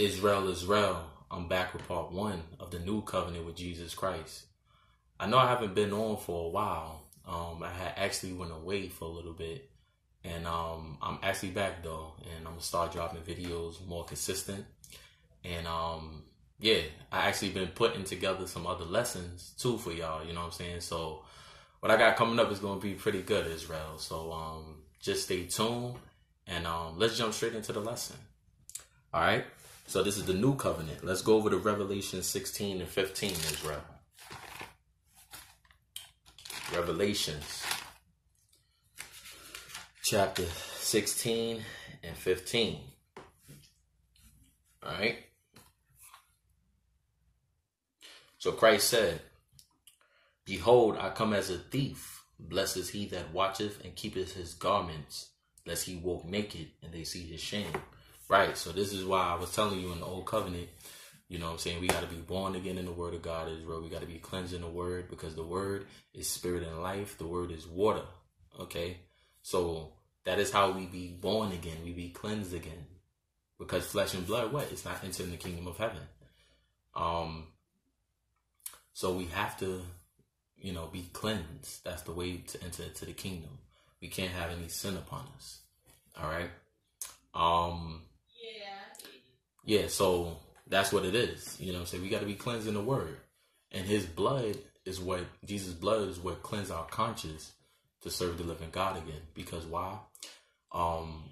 Israel, Israel. I'm back with part one of the new covenant with Jesus Christ. I know I haven't been on for a while. Um, I had actually went away for a little bit, and um, I'm actually back though, and I'm gonna start dropping videos more consistent. And um, yeah, I actually been putting together some other lessons too for y'all. You know what I'm saying? So what I got coming up is gonna be pretty good, Israel. So um, just stay tuned, and um, let's jump straight into the lesson. All right. So this is the new covenant. Let's go over to Revelation 16 and 15, Israel. Revelations chapter 16 and 15. All right. So Christ said, Behold, I come as a thief. Blessed is he that watcheth and keepeth his garments, lest he walk naked and they see his shame. Right. So this is why I was telling you in the old covenant, you know what I'm saying? We got to be born again in the word of God, Israel. We got to be cleansed in the word because the word is spirit and life. The word is water. Okay. So that is how we be born again. We be cleansed again. Because flesh and blood, what? It's not entering the kingdom of heaven. Um, so we have to, you know, be cleansed. That's the way to enter to the kingdom. We can't have any sin upon us. All right. Um, yeah, so that's what it is. You know saying? We got to be cleansed in the word. And his blood is what, Jesus' blood is what cleanse our conscience to serve the living God again. Because why? Um,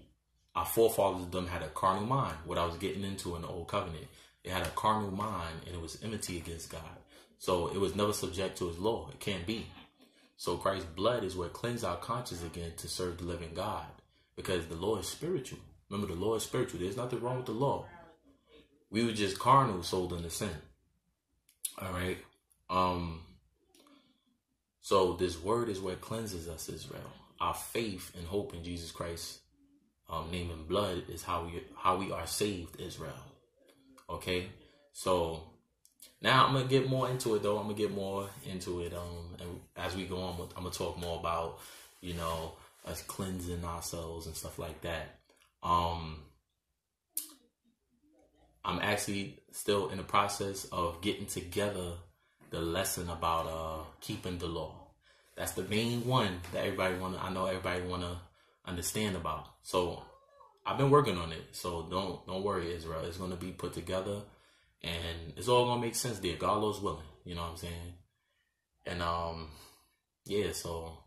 our forefathers them had a carnal mind. What I was getting into in the old covenant, it had a carnal mind and it was enmity against God. So it was never subject to his law. It can't be. So Christ's blood is what cleanses our conscience again to serve the living God. Because the law is spiritual. Remember, the law is spiritual. There's nothing wrong with the law. We were just carnal, sold into sin. All right. Um. So this word is what cleanses us, Israel. Our faith and hope in Jesus Christ, um, name and blood is how we how we are saved, Israel. Okay. So now I'm gonna get more into it, though. I'm gonna get more into it. Um, and as we go on, I'm gonna talk more about, you know, us cleansing ourselves and stuff like that. Um, I'm actually still in the process of getting together the lesson about uh keeping the law. That's the main one that everybody wanna I know everybody wanna understand about. So I've been working on it. So don't don't worry, Israel. It's gonna be put together and it's all gonna make sense there. God knows willing. You know what I'm saying? And um yeah, so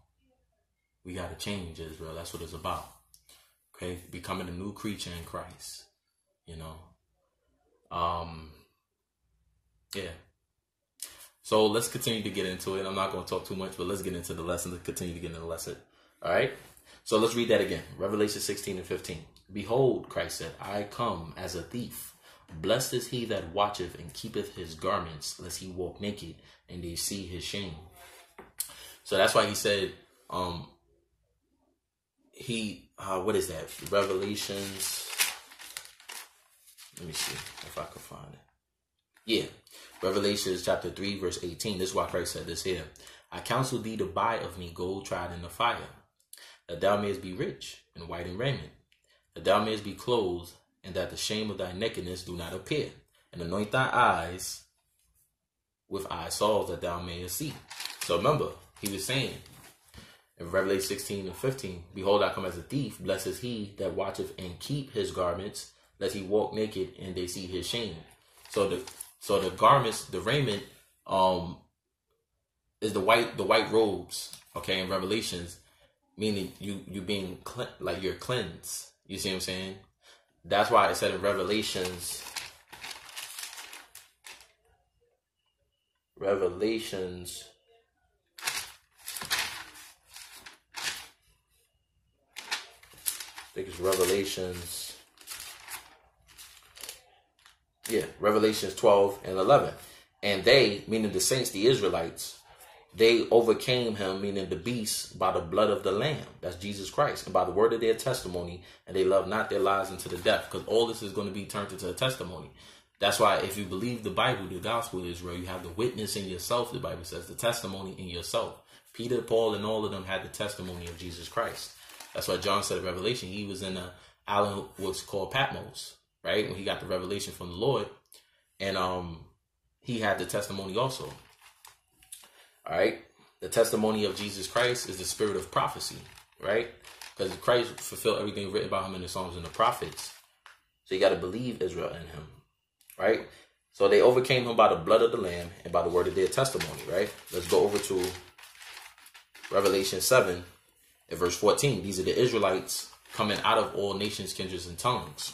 we gotta change Israel. That's what it's about. Okay, becoming a new creature in Christ. You know, um, yeah. So let's continue to get into it. I'm not going to talk too much, but let's get into the lesson. Let's continue to get into the lesson. All right. So let's read that again. Revelation 16 and 15. Behold, Christ said, I come as a thief. Blessed is he that watcheth and keepeth his garments, lest he walk naked and they see his shame. So that's why he said, um, he, uh, what is that? Revelations let me see if I can find it. Yeah. Revelations chapter 3, verse 18. This is why Christ said this here. I counsel thee to buy of me gold tried in the fire, that thou mayest be rich and white in raiment, that thou mayest be clothed, and that the shame of thy nakedness do not appear, and anoint thy eyes with eye salve that thou mayest see. So remember, he was saying in Revelation 16 and 15, Behold, I come as a thief, blessed is he that watcheth and keep his garments, lest he walk naked and they see his shame. So the so the garments, the raiment, um, is the white the white robes. Okay, in Revelations, meaning you you being like you're cleansed. You see what I'm saying? That's why it said in Revelations. Revelations. I think it's Revelations yeah, Revelations 12 and 11. And they, meaning the saints, the Israelites, they overcame him, meaning the beast, by the blood of the Lamb. That's Jesus Christ. And by the word of their testimony. And they love not their lives into the death. Because all this is going to be turned into a testimony. That's why if you believe the Bible, the gospel of Israel, you have the witness in yourself, the Bible says, the testimony in yourself. Peter, Paul, and all of them had the testimony of Jesus Christ. That's why John said in Revelation, he was in a island what's called Patmos. Right? When he got the revelation from the Lord, and um, he had the testimony also. All right, the testimony of Jesus Christ is the spirit of prophecy, right? Because Christ fulfilled everything written about him in the Psalms and the prophets. So you got to believe Israel in him, right? So they overcame him by the blood of the Lamb and by the word of their testimony, right? Let's go over to Revelation 7 and verse 14. These are the Israelites coming out of all nations, kindreds, and tongues.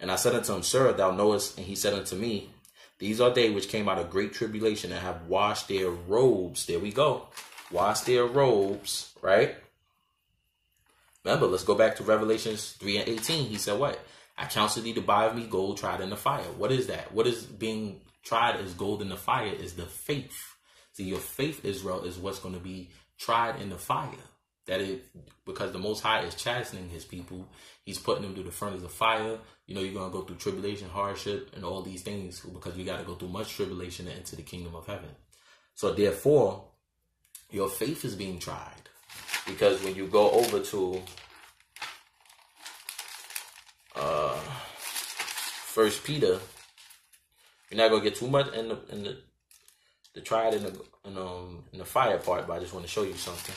And I said unto him, Sir, thou knowest. And he said unto me, These are they which came out of great tribulation and have washed their robes. There we go. Washed their robes, right? Remember, let's go back to Revelations 3 and 18. He said, What? I counsel thee to buy of me gold tried in the fire. What is that? What is being tried as gold in the fire is the faith. See, your faith, Israel, is what's going to be tried in the fire. That is because the Most High is chastening His people. He's putting them through the furnace of fire. You know, you're going to go through tribulation, hardship, and all these things because you got to go through much tribulation to enter the kingdom of heaven. So, therefore, your faith is being tried because when you go over to uh First Peter, you're not gonna get too much in the in the the tried in the in, um in the fire part, but I just want to show you something.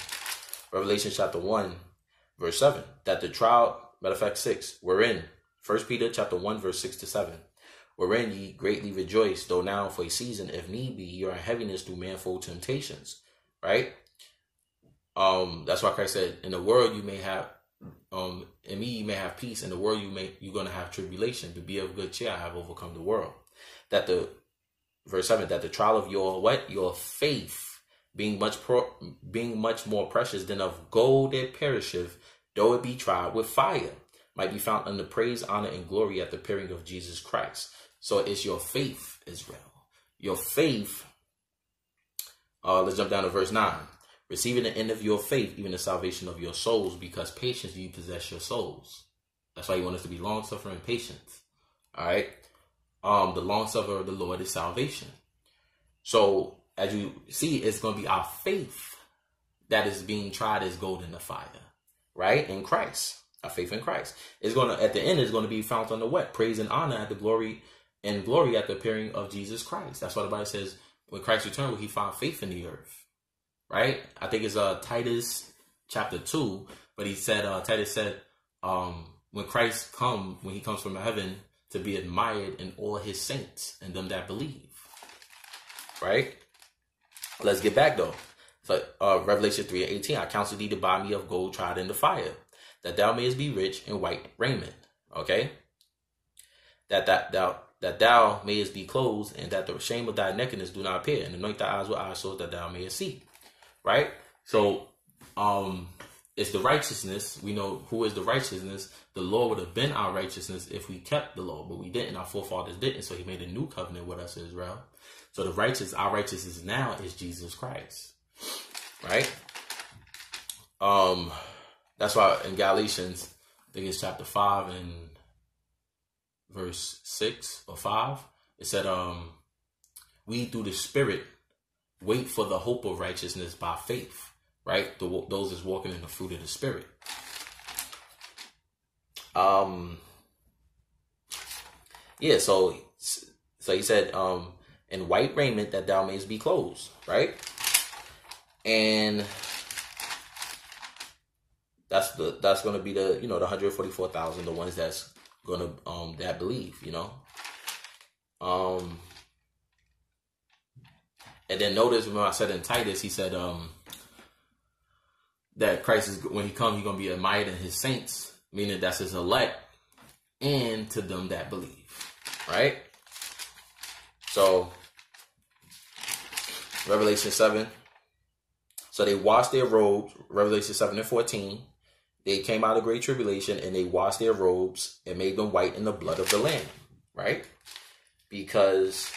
Revelation chapter one, verse seven, that the trial, matter of fact, six, we're in. First Peter chapter one, verse six to seven. Wherein ye greatly rejoice, though now for a season, if need be, you are in heaviness through manifold temptations. Right? Um, that's why Christ said, In the world you may have um in me you may have peace, in the world you may you're gonna have tribulation, but be of good cheer, I have overcome the world. That the verse seven, that the trial of your what? Your faith being much pro, being much more precious than of gold that perisheth, though it be tried with fire, might be found under praise, honor, and glory at the appearing of Jesus Christ. So it's your faith, Israel. Your faith. Uh, let's jump down to verse 9 receiving the end of your faith, even the salvation of your souls, because patience you possess your souls. That's why you want us to be long suffering and patient. All right. Um, the long suffering of the Lord is salvation. So as you see, it's going to be our faith that is being tried as gold in the fire, right? In Christ, our faith in Christ is going to at the end is going to be found on the what praise and honor at the glory and glory at the appearing of Jesus Christ. That's why the Bible says when Christ returned, will he find faith in the earth right? I think it's uh Titus chapter two, but he said uh Titus said um when Christ come when he comes from heaven to be admired in all his saints and them that believe. Right? Let's get back though. So uh Revelation 3 and 18, I counsel thee to buy me of gold tried in the fire, that thou mayest be rich in white raiment. Okay? That that thou that thou mayest be clothed, and that the shame of thy nakedness do not appear, and anoint thy eyes with eye so that thou mayest see right? So, um, it's the righteousness. We know who is the righteousness. The law would have been our righteousness if we kept the law, but we didn't. Our forefathers didn't. So he made a new covenant with us, Israel. So the righteous, our righteousness now is Jesus Christ, right? Um, that's why in Galatians, I think it's chapter five and verse six or five, it said, um, we through the Spirit wait for the hope of righteousness by faith, right? The, those is walking in the fruit of the spirit. Um, yeah. So, so he said, um, in white raiment that thou mayest be clothed, right? And that's the that's to be the you know the hundred forty four thousand, the ones that's to um that believe, you know. Um and then notice when I said in Titus, he said um, that Christ is when he comes, he's gonna be admired in his saints, meaning that's his elect, and to them that believe. Right? So Revelation 7. So they washed their robes, Revelation 7 and 14. They came out of great tribulation and they washed their robes and made them white in the blood of the Lamb. Right? Because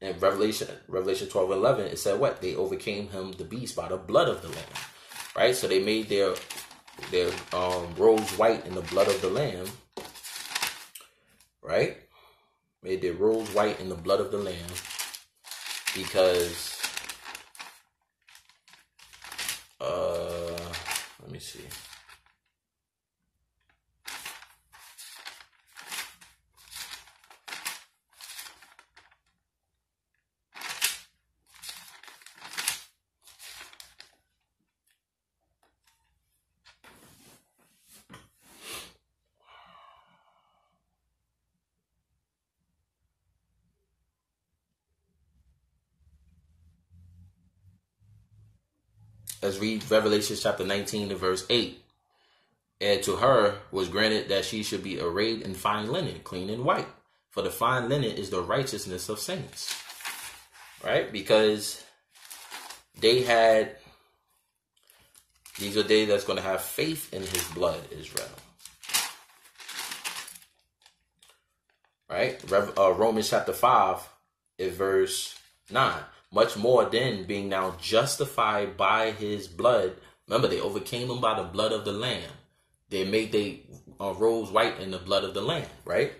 in Revelation, Revelation 12 and 11, it said what? They overcame him, the beast, by the blood of the Lamb. Right? So they made their their um, robes white in the blood of the Lamb. Right? Made their robes white in the blood of the Lamb. Because uh let me see. Let's read Revelation chapter 19 to verse 8. And to her was granted that she should be arrayed in fine linen, clean and white. For the fine linen is the righteousness of saints. Right? Because they had, these are they that's going to have faith in his blood, Israel. Right? Uh, Romans chapter 5, verse 9. Much more than being now justified by his blood. Remember, they overcame him by the blood of the Lamb they made they uh, white in the blood of the Lamb, right?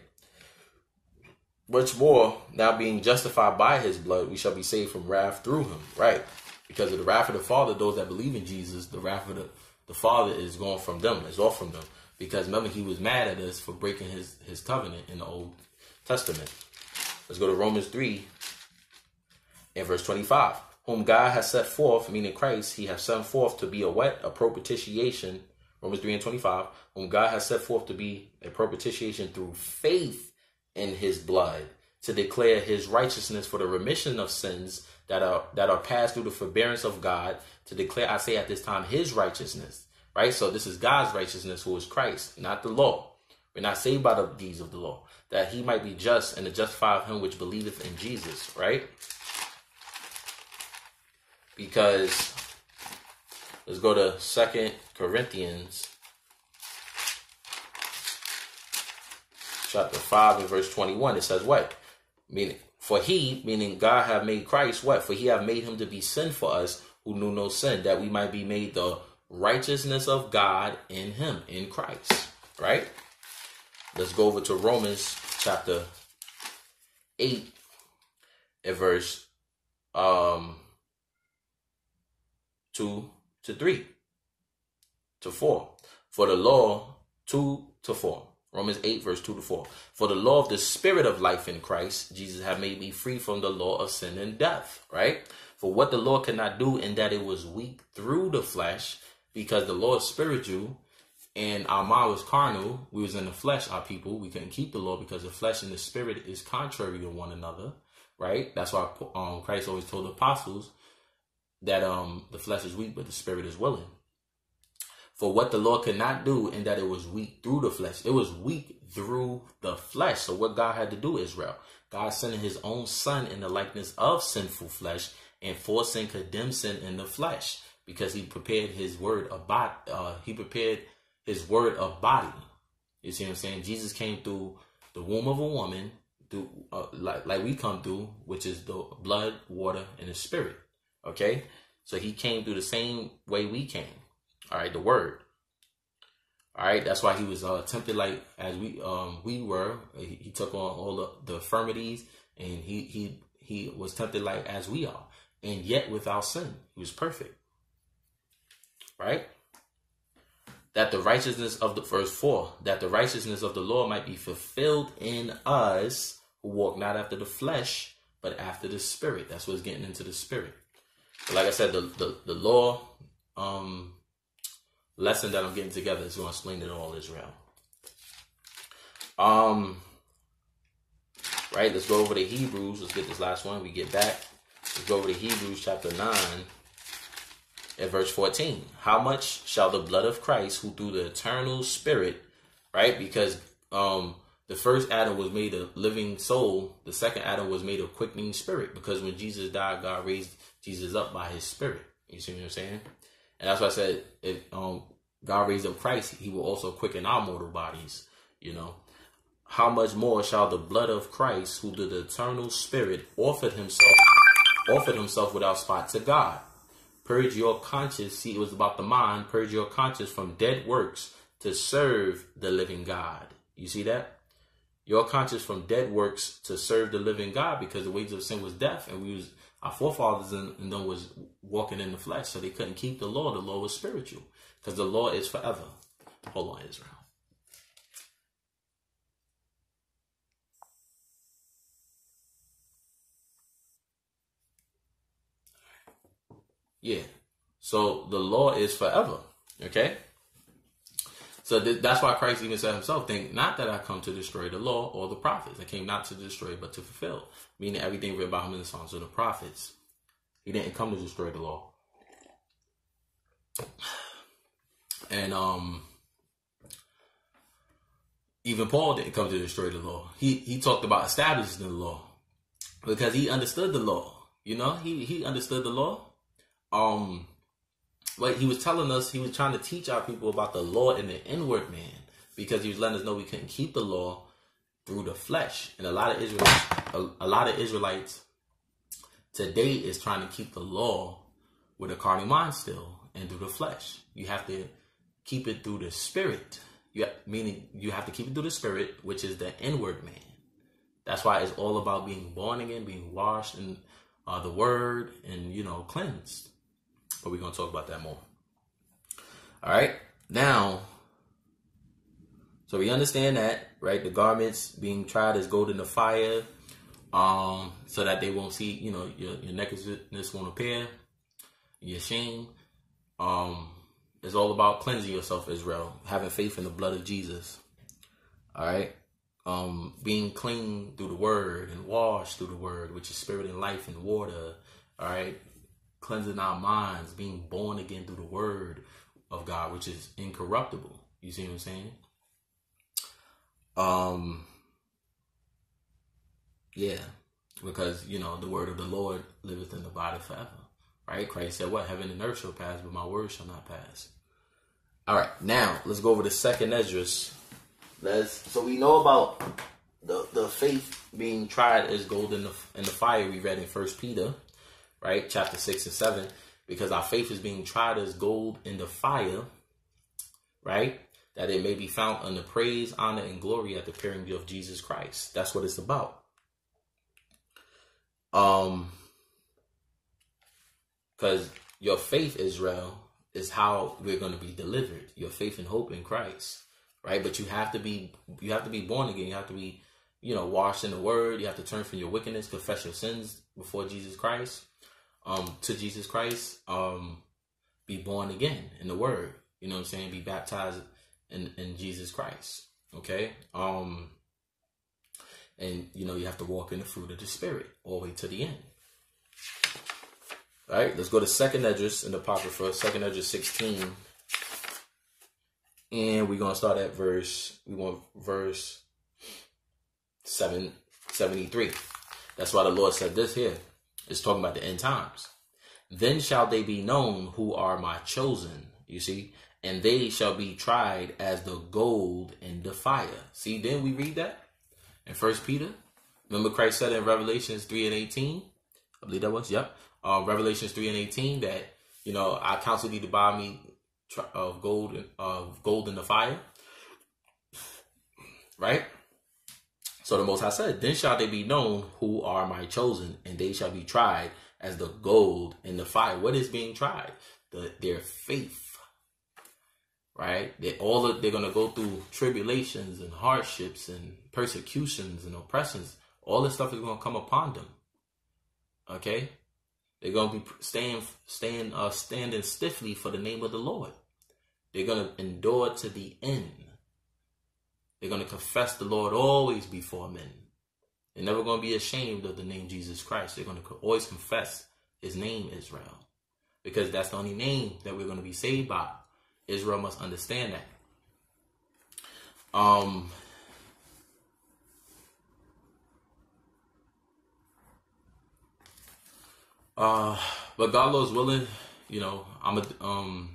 Much more, now being justified by his blood, we shall be saved from wrath through him, right? Because of the wrath of the Father, those that believe in Jesus, the wrath of the, the Father is gone from them, is off from them. Because remember, he was mad at us for breaking his, his covenant in the Old Testament. Let's go to Romans 3 and verse 25. Whom God has set forth, meaning Christ, he has sent forth to be a what? A propitiation Romans 3 and 25, whom God has set forth to be a propitiation through faith in his blood, to declare his righteousness for the remission of sins that are that are passed through the forbearance of God, to declare, I say at this time, his righteousness. Right? So this is God's righteousness, who is Christ, not the law. We're not saved by the deeds of the law, that he might be just and to justify of him which believeth in Jesus, right? Because let's go to Second Corinthians chapter 5 and verse 21. It says what? Meaning, for he, meaning God have made Christ what? For he have made him to be sin for us who knew no sin, that we might be made the righteousness of God in him, in Christ. Right? Let's go over to Romans chapter 8 and verse um 2 to 3 to 4. For the law, 2 to 4. Romans 8, verse 2 to 4. For the law of the spirit of life in Christ, Jesus have made me free from the law of sin and death, right? For what the law cannot do in that it was weak through the flesh, because the law is spiritual and our mind was carnal, we was in the flesh, our people, we couldn't keep the law because the flesh and the spirit is contrary to one another, right? That's why um, Christ always told the apostles that um the flesh is weak, but the spirit is willing for what the Lord could not do in that it was weak through the flesh. It was weak through the flesh. So what God had to do, Israel, God sending his own son in the likeness of sinful flesh and forcing condemn sin in the flesh because he prepared his word about, uh, he prepared his word of body. You see what I'm saying? Jesus came through the womb of a woman, through uh, like like we come through, which is the blood, water, and the spirit. Okay, so he came through the same way we came. All right, the word. All right, that's why he was uh, tempted like as we um we were. He, he took on all the, the infirmities, and he he he was tempted like as we are, and yet without sin. He was perfect. Right. That the righteousness of the verse four, that the righteousness of the law might be fulfilled in us who walk not after the flesh, but after the spirit. That's what's getting into the spirit. Like I said, the the, the law um lesson that I'm getting together is going to explain it all, Israel. Um, right, let's go over to Hebrews. Let's get this last one. We get back. Let's go over to Hebrews chapter 9 at verse 14. How much shall the blood of Christ, who through the eternal spirit, right? Because um the first Adam was made a living soul, the second Adam was made a quickening spirit. Because when Jesus died, God raised Jesus up by his spirit. You see what I'm saying? And that's why I said if um, God raised up Christ, he will also quicken our mortal bodies, you know. How much more shall the blood of Christ, who did the eternal spirit offered himself offered himself without spot to God. Purge your conscience. See, it was about the mind. Purge your conscience from dead works to serve the living God. You see that? Your conscience from dead works to serve the living God because the wages of sin was death and we was our forefathers and, them was walking in the flesh, so they couldn't keep the law. The law was spiritual because the law is forever. Hold on, Israel. Yeah. So the law is forever. Okay. So th- that's why Christ even said himself, think not that I come to destroy the law or the prophets. I came not to destroy, but to fulfill. Meaning everything written by him in the Psalms of the prophets. He didn't come to destroy the law. And um even Paul didn't come to destroy the law. He he talked about establishing the law because he understood the law. You know, he he understood the law. Um, but he was telling us he was trying to teach our people about the law in the inward man because he was letting us know we couldn't keep the law through the flesh. And a lot of Israelites, a, a lot of Israelites today is trying to keep the law with a carnal mind still and through the flesh. You have to keep it through the spirit. You meaning you have to keep it through the spirit, which is the inward man. That's why it's all about being born again, being washed in uh, the word, and you know cleansed. But we're gonna talk about that more. All right, now. So we understand that, right? The garments being tried as gold in the fire, um, so that they won't see, you know, your, your nakedness won't appear, your shame. Um, it's all about cleansing yourself, Israel, having faith in the blood of Jesus. All right. Um, being clean through the word and washed through the word, which is spirit and life and water. All right. Cleansing our minds, being born again through the word of God, which is incorruptible. You see what I'm saying? Um, yeah, because you know the word of the Lord liveth in the body forever. Right? Christ said, "What heaven and earth shall pass, but my word shall not pass." All right, now let's go over the second Esdras. Let's so we know about the the faith being tried as gold in the in the fire. We read in First Peter, right, chapter six and seven, because our faith is being tried as gold in the fire, right, that it may be found under praise, honor, and glory at the appearing of Jesus Christ. That's what it's about. Um, because your faith, Israel, is how we're going to be delivered. Your faith and hope in Christ, right? But you have to be you have to be born again. You have to be, you know, washed in the Word. You have to turn from your wickedness, confess your sins before Jesus Christ, um, to Jesus Christ. Um, be born again in the Word. You know what I'm saying? Be baptized in in Jesus Christ. Okay. Um. And you know you have to walk in the fruit of the Spirit all the way to the end. All right, let's go to Second Esdras in the Apocrypha, Second Esdras 16. And we're going to start at verse, we want verse 7, 73. That's why the Lord said this here. It's talking about the end times. Then shall they be known who are my chosen, you see, and they shall be tried as the gold in the fire. See, then we read that in First Peter. Remember Christ said in Revelations 3 and 18? I believe that was, yep uh, Revelations 3 and 18 that, you know, I counsel thee to buy me of gold of gold in the fire. Right? So the Most High said, Then shall they be known who are my chosen, and they shall be tried as the gold in the fire. What is being tried? The, their faith. Right? They all they're gonna go through tribulations and hardships and persecutions and oppressions. All this stuff is gonna come upon them. Okay? They're going to be staying, staying, uh, standing stiffly for the name of the Lord. They're going to endure to the end. They're going to confess the Lord always before men. They're never going to be ashamed of the name Jesus Christ. They're going to always confess his name, Israel. Because that's the only name that we're going to be saved by. Israel must understand that. Um, Uh, but God Lord's willing, you know, I'm a um.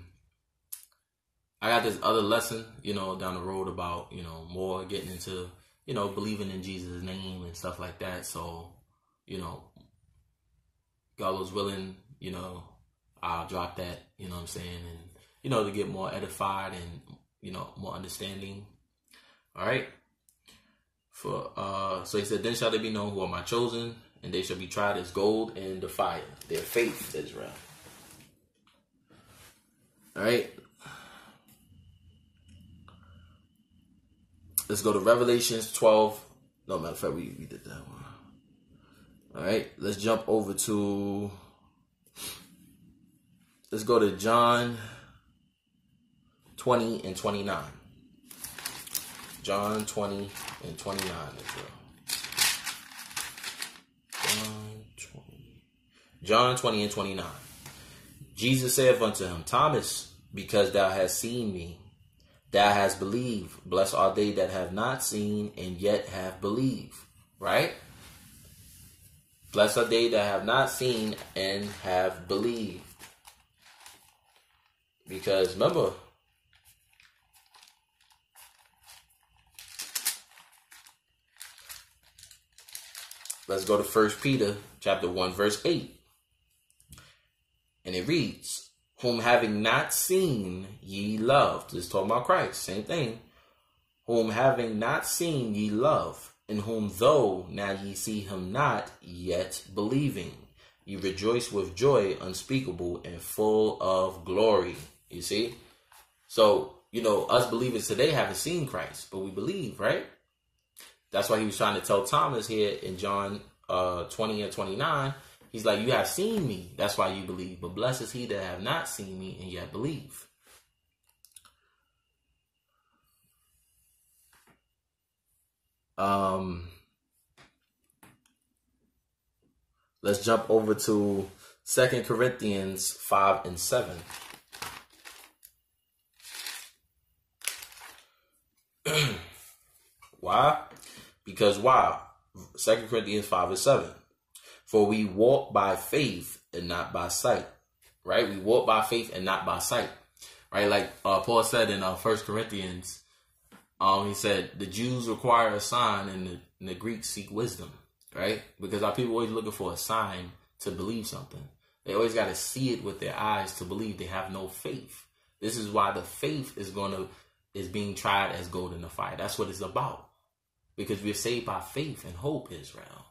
I got this other lesson, you know, down the road about you know more getting into you know believing in Jesus' name and stuff like that. So, you know, God was willing, you know, I'll drop that, you know I'm saying, and you know to get more edified and you know more understanding. All right. For uh, so he said, then shall they be known who are my chosen and they shall be tried as gold in the fire. Their faith, Israel. All right. Let's go to Revelations 12. No, matter of fact, we, we did that one. All right. Let's jump over to. Let's go to John 20 and 29. John 20 and 29 Israel. John 20. John 20 and 29. Jesus saith unto him, Thomas, because thou hast seen me. Thou has believed. Blessed are they that have not seen and yet have believed. Right? Blessed are they that have not seen and have believed. Because remember, let's go to First Peter chapter 1, verse 8. And it reads, Whom having not seen ye loved. This talking about Christ, same thing. Whom having not seen ye love, in whom though now ye see him not, yet believing, ye rejoice with joy unspeakable and full of glory. You see? So, you know, us believers today haven't seen Christ, but we believe, right? That's why he was trying to tell Thomas here in John uh, 20 and 29 He's like, You have seen me, that's why you believe. But blessed is he that have not seen me and yet believe. Um let's jump over to Second Corinthians 5 and 7. why? Because why? Second Corinthians 5 and 7. For we walk by faith and not by sight. Right? We walk by faith and not by sight. Right? Like uh, Paul said in uh, 1 Corinthians, um, he said, the Jews require a sign and the, and the Greeks seek wisdom. Right? Because our people always looking for a sign to believe something. They always got to see it with their eyes to believe they have no faith. This is why the faith is going to is being tried as gold in the fire. That's what it's about. Because we're saved by faith and hope, Israel.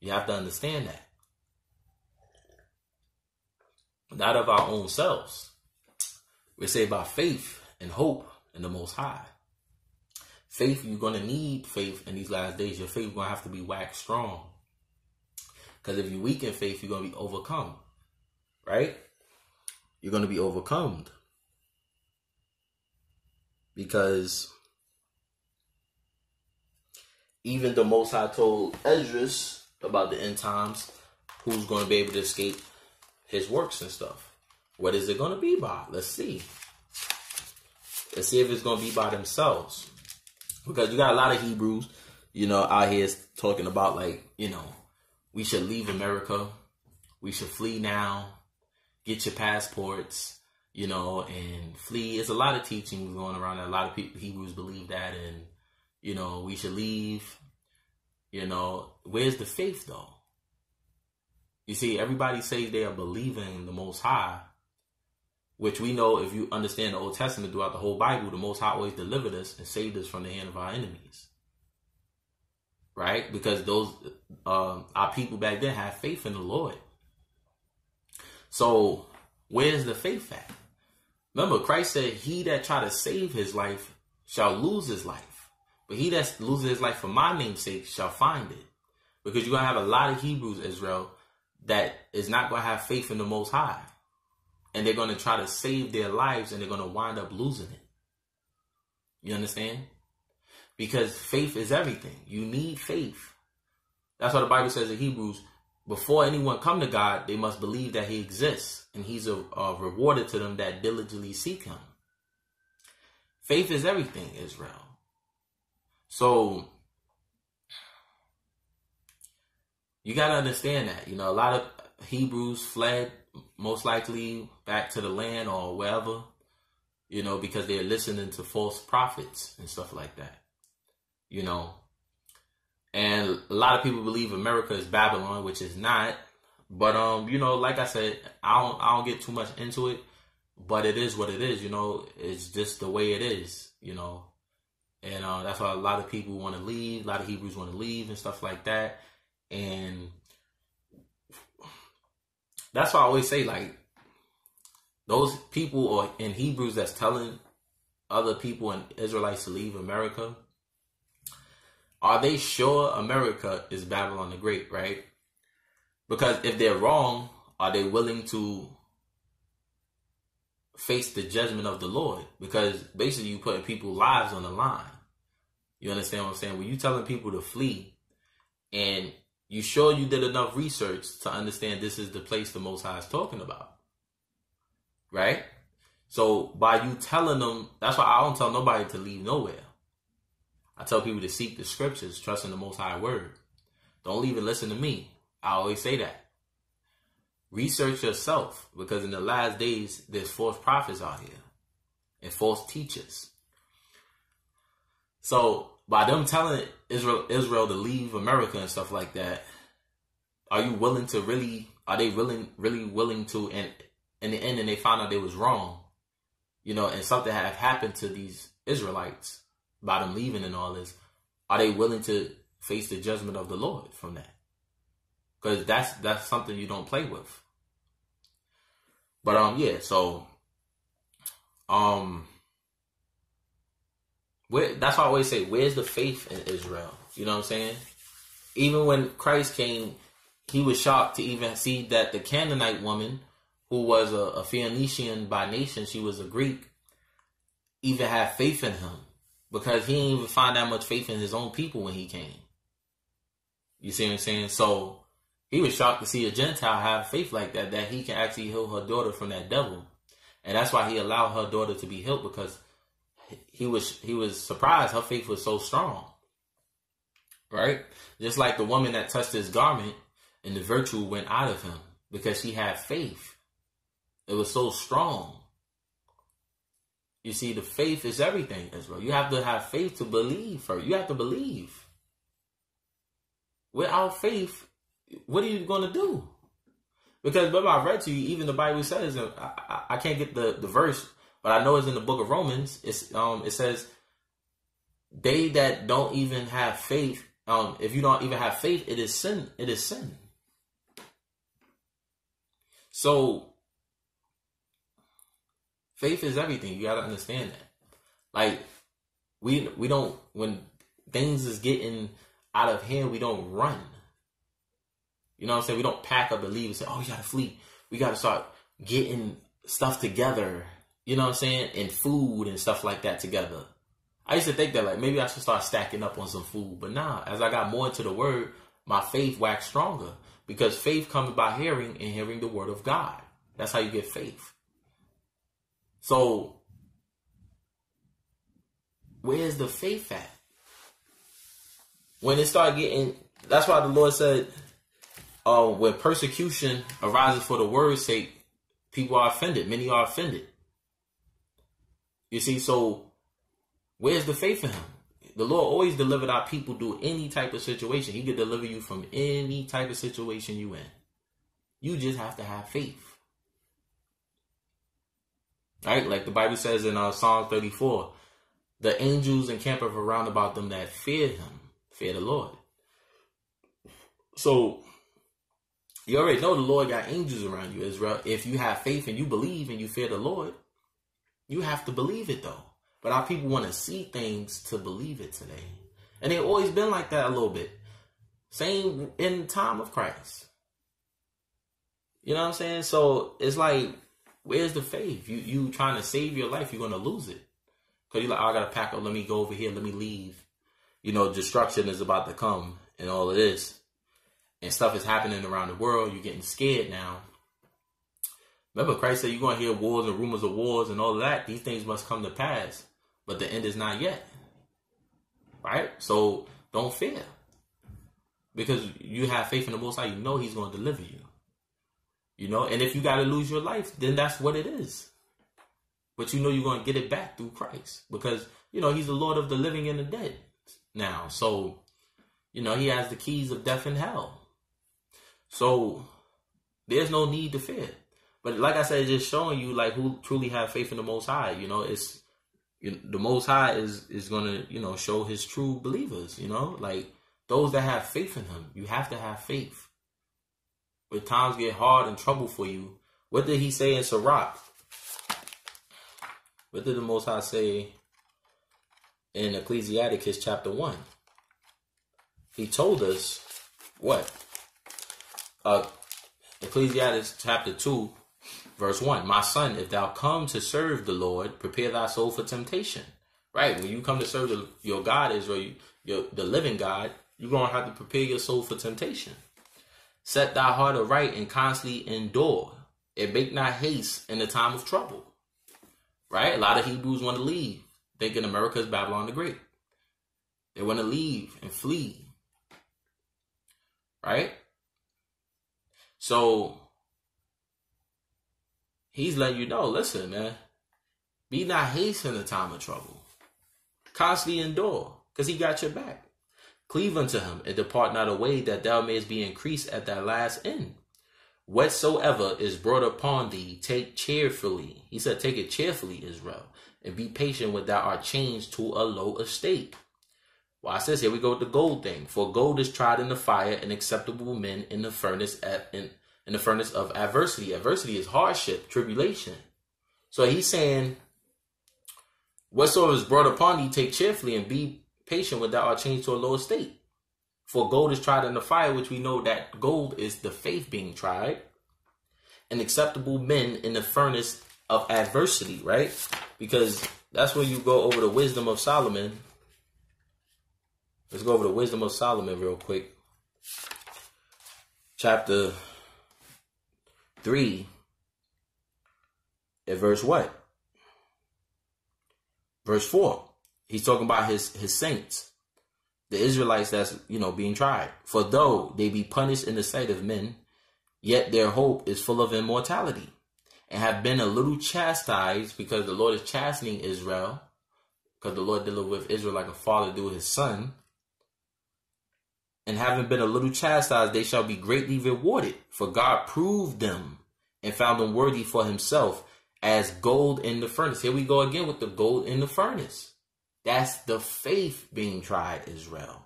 You have to understand that. Not of our own selves. We're saved by faith and hope in the Most High. Faith, you're going to need faith in these last days. Your faith going to have to be waxed strong. Because if you weaken faith, you're going to be overcome. Right? You're going to be overcome. Because even the Most High told Esdras about the end times, who's going to be able to escape his works and stuff. What is it going to be by? Let's see. Let's see if it's going to be by themselves. Because you got a lot of Hebrews, you know, out here talking about like, you know, we should leave America. We should flee now. Get your passports, you know, and flee. It's a lot of teaching going around. A lot of people, Hebrews believe that, and you know, we should leave you know, where's the faith though? You see, everybody says they are believing the Most High, which we know if you understand the Old Testament throughout the whole Bible, the Most High always delivered us and saved us from the hand of our enemies. Right? Because those um, our people back then had faith in the Lord. So where's the faith at? Remember, Christ said, "He that try to save his life shall lose his life." But he that loses his life for my name's sake shall find it. Because you're going to have a lot of Hebrews, Israel, that is not going to have faith in the Most High. And they're going to try to save their lives and they're going to wind up losing it. You understand? Because faith is everything. You need faith. That's what the Bible says in Hebrews. Before anyone come to God, they must believe that he exists and he's a, a rewarded to them that diligently seek him. Faith is everything, Israel. So you got to understand that. You know, a lot of Hebrews fled most likely back to the land or wherever, you know, because they're listening to false prophets and stuff like that. You know, and a lot of people believe America is Babylon, which is not. But um, you know, like I said, I don't I don't get too much into it, but it is what it is. You know, it's just the way it is. You know, and uh, that's why a lot of people want to leave. A lot of Hebrews want to leave and stuff like that. And that's why I always say, like, those people or in Hebrews that's telling other people and Israelites to leave America, are they sure America is Babylon the Great, right? Because if they're wrong, are they willing to face the judgment of the Lord because basically you putting people's lives on the line. You understand what I'm saying? When you telling people to flee and you sure you did enough research to understand this is the place the Most High is talking about. Right? So by you telling them, that's why I don't tell nobody to leave nowhere. I tell people to seek the scriptures, trust in the most high word. Don't leave and listen to me. I always say that. Research yourself because in the last days there's false prophets out here and false teachers. So by them telling Israel Israel to leave America and stuff like that, are you willing to really are they willing really willing to and in the end and they found out they was wrong, you know, and something have happened to these Israelites by them leaving and all this, are they willing to face the judgment of the Lord from that? Because that's that's something you don't play with. But um yeah, so um where, that's why I always say, where's the faith in Israel? You know what I'm saying? Even when Christ came, he was shocked to even see that the Canaanite woman, who was a, a Phoenician by nation, she was a Greek, even had faith in him because he didn't even find that much faith in his own people when he came. You see what I'm saying? So he was shocked to see a Gentile have faith like that, that he can actually heal her daughter from that devil. And that's why he allowed her daughter to be healed because he was he was surprised her faith was so strong. Right? Just like the woman that touched his garment and the virtue went out of him because she had faith. It was so strong. You see, the faith is everything, Israel. You have to have faith to believe for you have to believe. Without faith, what are you going to do? Because remember, I read to you, even the Bible says, I, I, I can't get the, the verse, but I know it's in the book of Romans. It's um it says they that don't even have faith, um, if you don't even have faith, it is sin. It is sin. So faith is everything. You gotta understand that. Like we we don't when things is getting out of hand, we don't run. You know what I'm saying? We don't pack up and leave and say, "Oh, we gotta flee. We gotta start getting stuff together." You know what I'm saying, and food and stuff like that together. I used to think that like maybe I should start stacking up on some food, but nah, as I got more into the word, my faith waxed stronger because faith comes by hearing and hearing the word of God. That's how you get faith. So, where's the faith at? When it started getting, that's why the Lord said, uh, when persecution arises for the word's sake, people are offended. Many are offended. You see, so where's the faith in him? The Lord always delivered our people through any type of situation. He could deliver you from any type of situation you in. You just have to have faith. Right? Like the Bible says in uh, Psalm 34, the angels encamp around about them that fear him, fear the Lord. So you already know the Lord got angels around you, Israel. If you have faith and you believe and you fear the Lord, you have to believe it though. But our people want to see things to believe it today. And they've always been like that a little bit. Same in time of Christ. You know what I'm saying? So it's like, where's the faith? You you trying to save your life, you're gonna lose it. Cause you're like, oh, I gotta pack up, let me go over here, let me leave. You know, destruction is about to come and all of this. And stuff is happening around the world. You're getting scared now. Remember, Christ said you're going to hear wars and rumors of wars and all of that. These things must come to pass, but the end is not yet. Right? So don't fear. Because you have faith in the Most High, you know He's going to deliver you. You know, and if you got to lose your life, then that's what it is. But you know you're going to get it back through Christ because, you know, He's the Lord of the living and the dead now. So, you know, He has the keys of death and hell. So there's no need to fear. But like I said, just showing you like who truly have faith in the Most High. You know, it's you know, the Most High is is gonna you know show His true believers. You know, like those that have faith in Him. You have to have faith. When times get hard and trouble for you, what did He say in Sirach? What did the Most High say in Ecclesiasticus chapter one? He told us what? Uh, Ecclesiastes chapter 2, Verse 1 My son, if thou come to serve the Lord, prepare thy soul for temptation. Right? When you come to serve the, your God, Israel, your, the living God, you're going to have to prepare your soul for temptation. Set thy heart aright and constantly endure, and make not haste in the time of trouble. Right? A lot of Hebrews want to leave, thinking America is Babylon the Great. They want to leave and flee. Right? So he's letting you know, listen, man, be not hasty in the time of trouble. Constantly endure, because he got your back. Cleave unto him, and depart not away, that thou mayest be increased at thy last end. Whatsoever is brought upon thee, take cheerfully. He said, Take it cheerfully, Israel, and be patient when thou art changed to a low estate. Well, I says here we go with the gold thing. For gold is tried in the fire, and acceptable men in the furnace at, in, in the furnace of adversity. Adversity is hardship, tribulation. So he's saying, Whatsoever is brought upon thee, take cheerfully and be patient when thou art changed to a low estate. For gold is tried in the fire, which we know that gold is the faith being tried, and acceptable men in the furnace of adversity, right? Because that's where you go over the wisdom of Solomon. Let's go over the wisdom of Solomon real quick. Chapter 3, at verse what? Verse 4. He's talking about his, his saints the Israelites that's, you know, being tried. For though they be punished in the sight of men, yet their hope is full of immortality, and have been a little chastised because the Lord is chastening Israel, because the Lord dealing with Israel like a father do his son. And having been a little chastised, they shall be greatly rewarded, for God proved them and found them worthy for himself as gold in the furnace. Here we go again with the gold in the furnace. That's the faith being tried, Israel.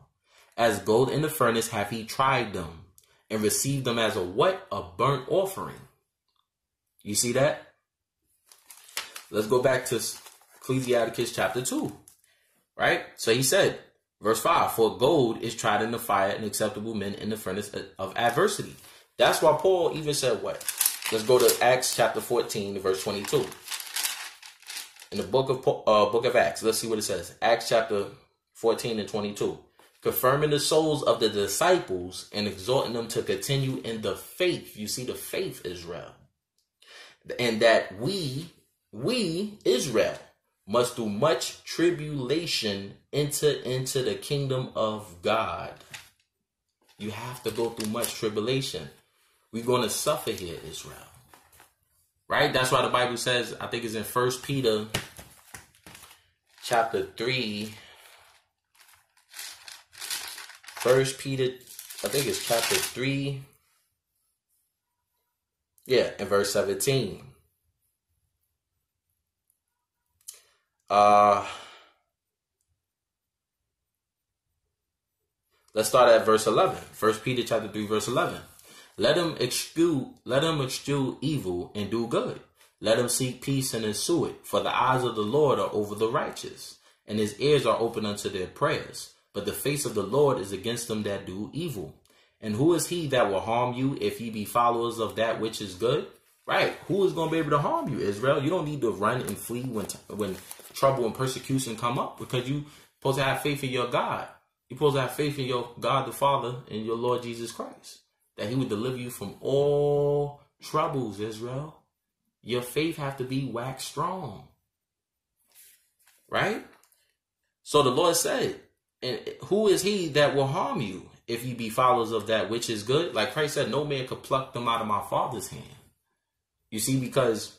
As gold in the furnace have he tried them and received them as a what? A burnt offering. You see that? Let's go back to Ecclesiasticus chapter 2. Right? So he said, verse 5 For gold is tried in the fire and acceptable men in the furnace of adversity. That's why Paul even said what? Let's go to Acts chapter 14, verse 22 in the book of uh, book of Acts. Let's see what it says. Acts chapter 14 and 22. Confirming the souls of the disciples and exhorting them to continue in the faith. You see the faith, Israel. And that we, we, Israel, must do much tribulation enter into the kingdom of God. You have to go through much tribulation. We're going to suffer here, Israel. Right? That's why the Bible says, I think it's in First Peter chapter 3. First Peter, I think it's chapter 3. Yeah, in verse 17. Uh let's start at verse 11. First Peter chapter 3, verse 11. Let him eschew, let him eschew evil and do good. Let him seek peace and ensue it. For the eyes of the Lord are over the righteous, and his ears are open unto their prayers. But the face of the Lord is against them that do evil. And who is he that will harm you if ye be followers of that which is good? Right. Who is going to be able to harm you, Israel? You don't need to run and flee when when trouble and persecution come up because you supposed to have faith in your God. You're supposed to have faith in your God the Father and your Lord Jesus Christ that he would deliver you from all troubles, Israel. Your faith have to be wax strong. Right? So the Lord said, and who is he that will harm you if you be followers of that which is good? Like Christ said, no man could pluck them out of my father's hand. You see, because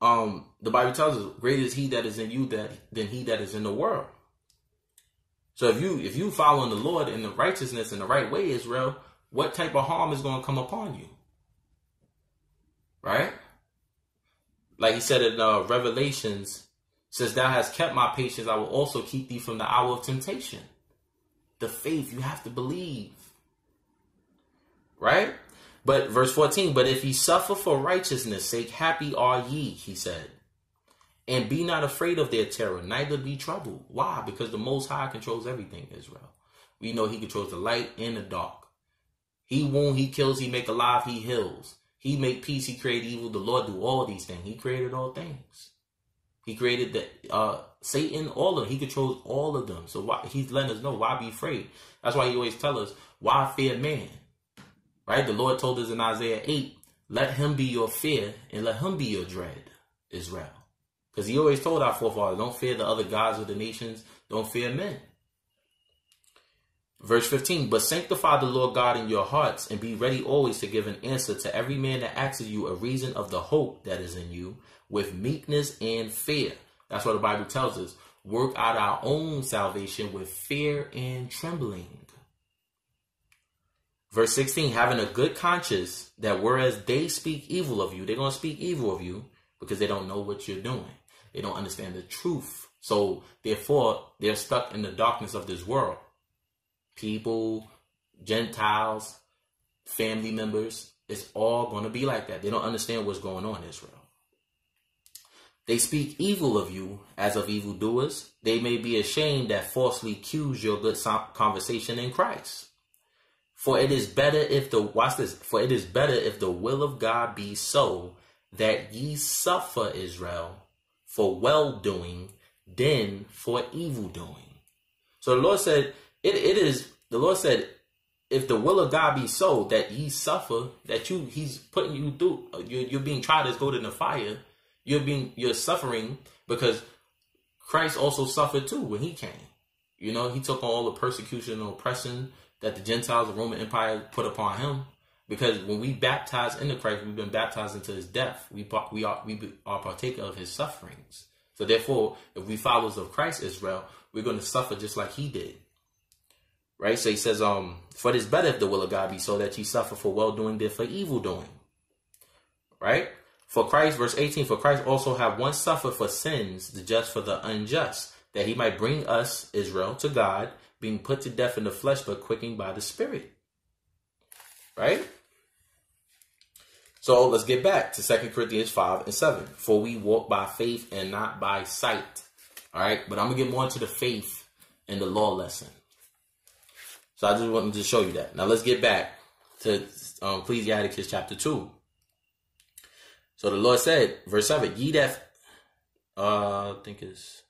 um the Bible tells us, greater is he that is in you that than he that is in the world. So if you if you following the Lord in the righteousness in the right way, Israel, what type of harm is going to come upon you? Right? Like he said in uh, Revelations, since thou hast kept my patience, I will also keep thee from the hour of temptation. The faith you have to believe. Right? But verse 14, but if ye suffer for righteousness sake, happy are ye, he said. And be not afraid of their terror, neither be troubled. Why? Because the Most High controls everything, Israel. We know He controls the light and the dark. He wound, He kills, He make alive, He heals. He make peace, He create evil. The Lord do all these things. He created all things. He created the uh, Satan, all of them. He controls all of them. So why, He's letting us know why be afraid. That's why He always tell us why fear man. Right? The Lord told us in Isaiah eight, let Him be your fear and let Him be your dread. Israel. Because he always told our forefathers, don't fear the other gods of the nations, don't fear men. Verse 15, but sanctify the Lord God in your hearts and be ready always to give an answer to every man that asks you a reason of the hope that is in you with meekness and fear. That's what the Bible tells us. Work out our own salvation with fear and trembling. Verse 16, having a good conscience that whereas they speak evil of you, they're going to speak evil of you because they don't know what you're doing. They don't understand the truth. So therefore, they're stuck in the darkness of this world people, Gentiles, family members. It's all going to be like that. They don't understand what's going on in Israel. They speak evil of you as of evildoers. They may be ashamed that falsely accuse your good conversation in Christ. For it is better if the watch this. For it is better if the will of God be so that ye suffer Israel for well doing than for evil doing. So the Lord said, it, it is the Lord said, if the will of God be so that ye suffer, that you He's putting you through, you're, you're being tried as gold in the fire. You're being you're suffering because Christ also suffered too when He came. You know, He took on all the persecution and oppression that the Gentiles, the Roman Empire, put upon Him. Because when we baptize into Christ, we've been baptized into His death. We we are we are partaker of His sufferings. So therefore, if we followers of Christ, Israel, we're going to suffer just like He did. Right? So he says, um, for it is better if the will of God be so that ye suffer for well doing than for evil doing. Right? For Christ, verse 18, for Christ also have once suffered for sins, the just for the unjust, that he might bring us, Israel, to God, being put to death in the flesh, but quickened by the Spirit. Right? So let's get back to Second Corinthians 5 and 7. For we walk by faith and not by sight. All right, but I'm going to get more into the faith and the law lesson. So I just wanted to show you that. Now let's get back to um, Ecclesiastes chapter 2. So the Lord said, verse 7, ye that, uh, I think is,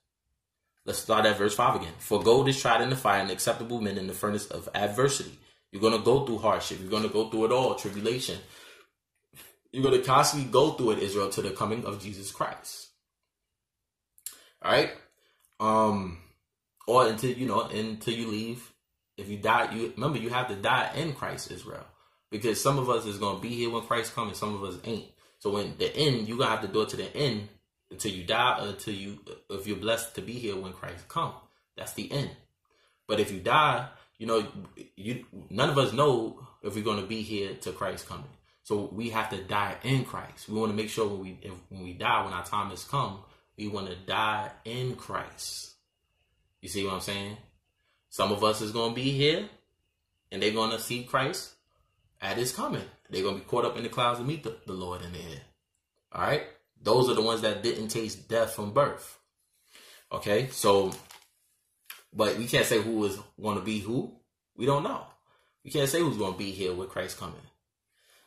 let's start at verse 5 again. For gold is tried in the fire and acceptable men in the furnace of adversity. You're going to go through hardship. You're going to go through it all, tribulation. You're going to constantly go through it, Israel, to the coming of Jesus Christ. All right? Um, or until, you know, until you leave if you die, you remember you have to die in Christ, Israel, because some of us is gonna be here when Christ comes, and some of us ain't. So when the end, you gonna have to do it to the end until you die, or until you, if you're blessed to be here when Christ comes. That's the end. But if you die, you know, you none of us know if we're gonna be here to Christ coming. So we have to die in Christ. We want to make sure when we if, when we die, when our time has come, we want to die in Christ. You see what I'm saying? Some of us is going to be here and they're going to see Christ at his coming. They're going to be caught up in the clouds and meet the, the Lord in the air. All right? Those are the ones that didn't taste death from birth. Okay? So, but we can't say who is to be who. We don't know. We can't say who's going to be here with Christ coming.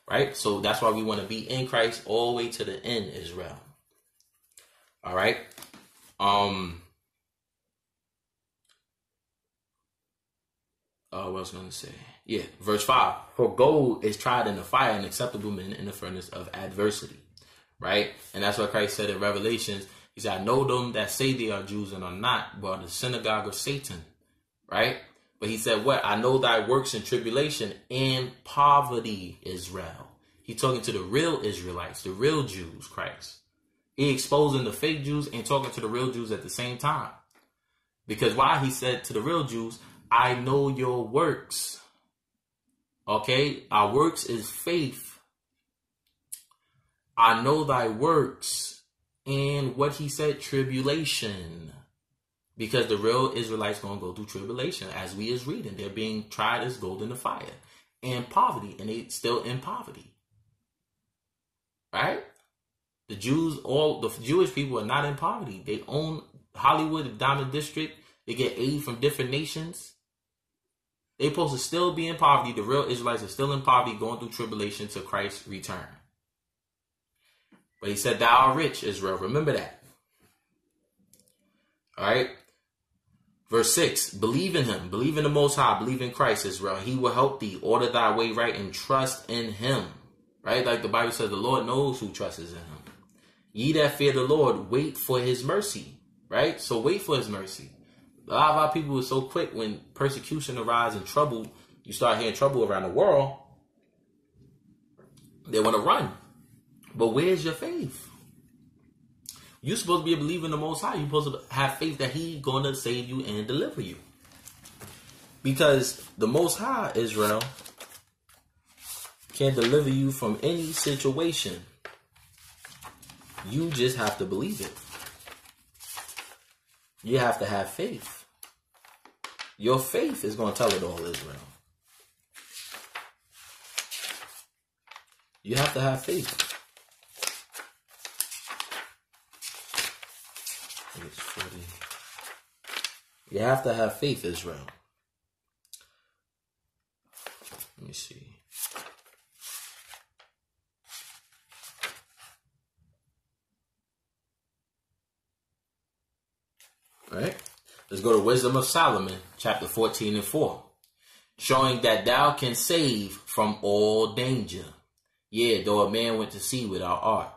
Right? So that's why we want to be in Christ all the way to the end, Israel. All right? Um, uh, what I was going to say? Yeah, verse 5. For gold is tried in the fire and acceptable men in the furnace of adversity. Right? And that's what Christ said in Revelations. He said, I know them that say they are Jews and are not, but are the synagogue of Satan. Right? But he said, What? I know thy works in tribulation and poverty, Israel. He talking to the real Israelites, the real Jews, Christ. He exposing the fake Jews and talking to the real Jews at the same time. Because why he said to the real Jews, I know your works. Okay, our works is faith. I know thy works. And what he said, tribulation. Because the real Israelites gonna go through tribulation, as we is reading. They're being tried as gold in the fire. And poverty, and they still in poverty. Right? The Jews, all the Jewish people are not in poverty. They own Hollywood, the Diamond District. They get aid from different nations. They supposed to still be in poverty. The real Israelites are still in poverty, going through tribulation to Christ's return. But he said, Thou art rich, Israel. Remember that. All right. Verse 6 Believe in him, believe in the Most High, believe in Christ, Israel. He will help thee, order thy way right, and trust in him. Right? Like the Bible says, the Lord knows who trusts in him. Ye that fear the Lord, wait for his mercy. Right? So wait for his mercy. A lot of our people are so quick when persecution arises and trouble, you start hearing trouble around the world, they want to run. But where's your faith? You're supposed to be a believer in the Most High. You're supposed to have faith that He's going to save you and deliver you. Because the Most High, Israel, can deliver you from any situation. You just have to believe it. You have to have faith. Your faith is going to tell it all, Israel. You have to have faith. You have to have faith, Israel. Let me see. All right. Let's go to Wisdom of Solomon, chapter 14 and 4. Showing that thou can save from all danger. Yeah, though a man went to sea without art.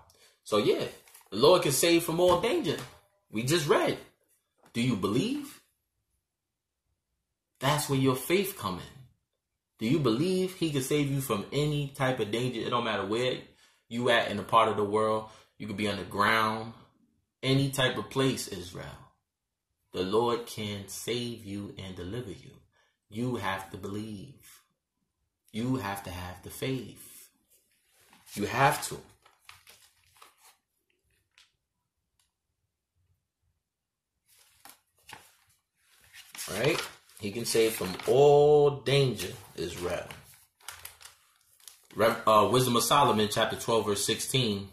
So yeah, the Lord can save from all danger. We just read. Do you believe? That's where your faith come in. Do you believe he can save you from any type of danger? It don't matter where you at in a part of the world. You could be underground, any type of place, Israel. The Lord can save you and deliver you. You have to believe. You have to have the faith. You have to. Right? He can save from all danger, Israel. Uh, Wisdom of Solomon, chapter 12, verse 16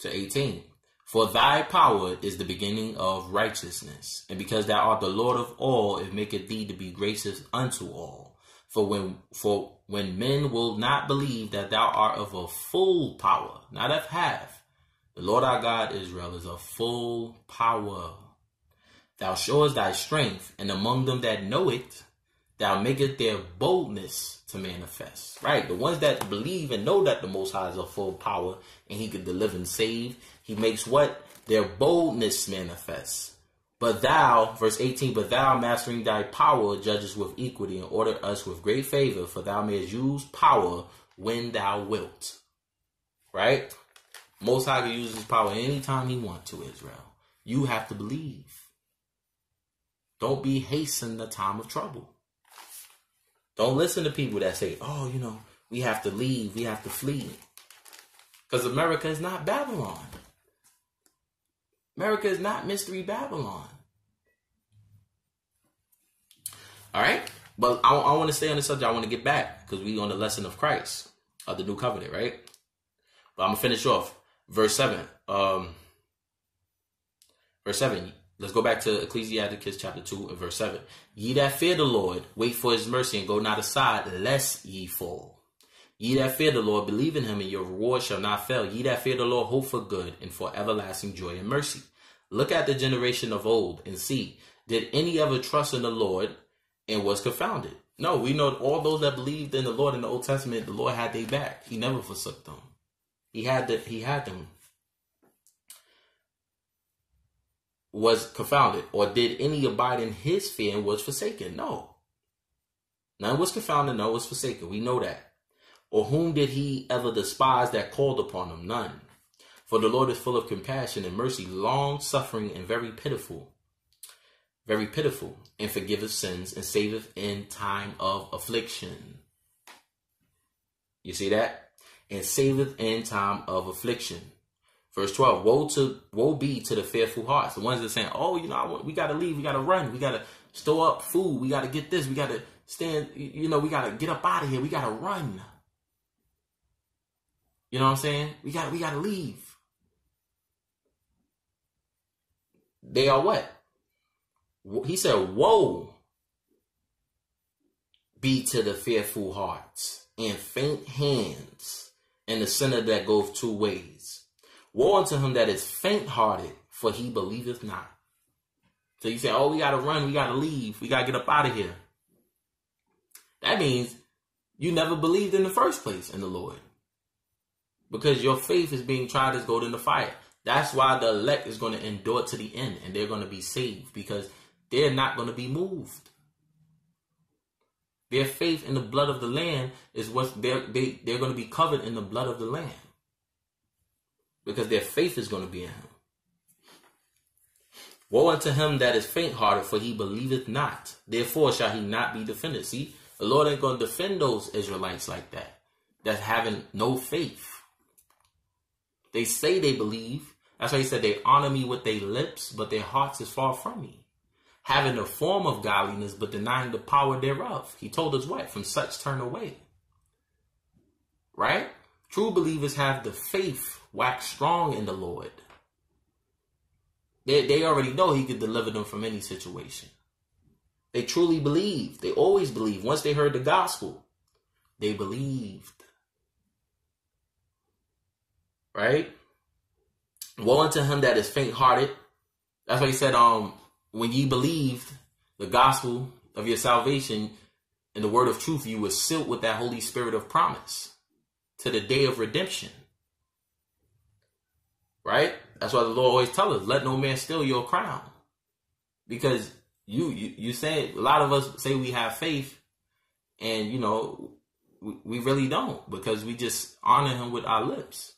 to 18. For thy power is the beginning of righteousness, and because thou art the Lord of all, it maketh thee to be gracious unto all. For when for when men will not believe that thou art of a full power, not of half, the Lord our God Israel is a full power Thou showest thy strength, and among them that know it, thou makest their boldness to manifest. Right? The ones that believe and know that the Most High is a full power and he can deliver and save, he makes what? Their boldness manifest. But thou, verse 18, but thou, mastering thy power, judges with equity and order us with great favor, for thou mayest use power when thou wilt. Right? Most High can use his power anytime he want to, Israel. You have to believe. Don't be hastening the time of trouble. Don't listen to people that say, oh, you know, we have to leave, we have to flee. Because America is not Babylon. America is not Mystery Babylon. All right? But I, I want to stay on the subject. I want to get back because we on the lesson of Christ, of the new covenant, right? But I'm going to finish off. Verse 7. Um, verse 7 Let's go back to Ecclesiasticus chapter 2 and verse 7. Ye that fear the Lord, wait for his mercy and go not aside, lest ye fall. Ye that fear the Lord, believe in him, and your reward shall not fail. Ye that fear the Lord, hope for good and for everlasting joy and mercy. Look at the generation of old and see, did any ever trust in the Lord and was confounded? No, we know all those that believed in the Lord in the Old Testament, the Lord had their back. He never forsook them. He had the, he had them was confounded, or did any abide in his fear and was forsaken? No. None was confounded, none was forsaken. We know that. Or whom did he ever despise that called upon him? None. For the Lord is full of compassion and mercy, long suffering and very pitiful. Very pitiful, and forgiveth sins and saveth in time of affliction. You see that? And saveth in time of affliction. Verse 12, woe to woe be to the fearful hearts. The ones that saying, oh, you know, we got to leave. We got to run. We got to store up food. We got to get this. We got to stand, you know, we got to get up out of here. We got to run. You know what I'm saying? We got we got to leave. They are what? He said, woe be to the fearful hearts and faint hands and the sinner that goes two ways Woe unto him that is faint hearted, for he believeth not. So you say, oh, we got to run, we got to leave, we got to get up out of here. That means you never believed in the first place in the Lord. Because your faith is being tried as gold in the fire. That's why the elect is going to endure to the end and they're going to be saved because they're not going to be moved. Their faith in the blood of the Lamb is what they're, they, they're going to be covered in the blood of the Lamb because their faith is going to be in Him. Woe unto him that is faint hearted, for he believeth not. Therefore shall he not be defended. See, the Lord ain't going to defend those Israelites like that, that's having no faith. They say they believe. That's why he said they honor me with their lips, but their hearts is far from me having a form of godliness but denying the power thereof. He told us what? From such turn away. Right? True believers have the faith wax strong in the Lord. They, they already know he could deliver them from any situation. They truly believe. They always believe. Once they heard the gospel, they believed. Right? Woe unto him that is faint hearted. That's why he said, um, when ye believed the gospel of your salvation and the word of truth, you were sealed with that Holy Spirit of promise to the day of redemption. Right? That's why the Lord always tells us, let no man steal your crown. Because you, you, you say, a lot of us say we have faith and, you know, we, we really don't because we just honor him with our lips.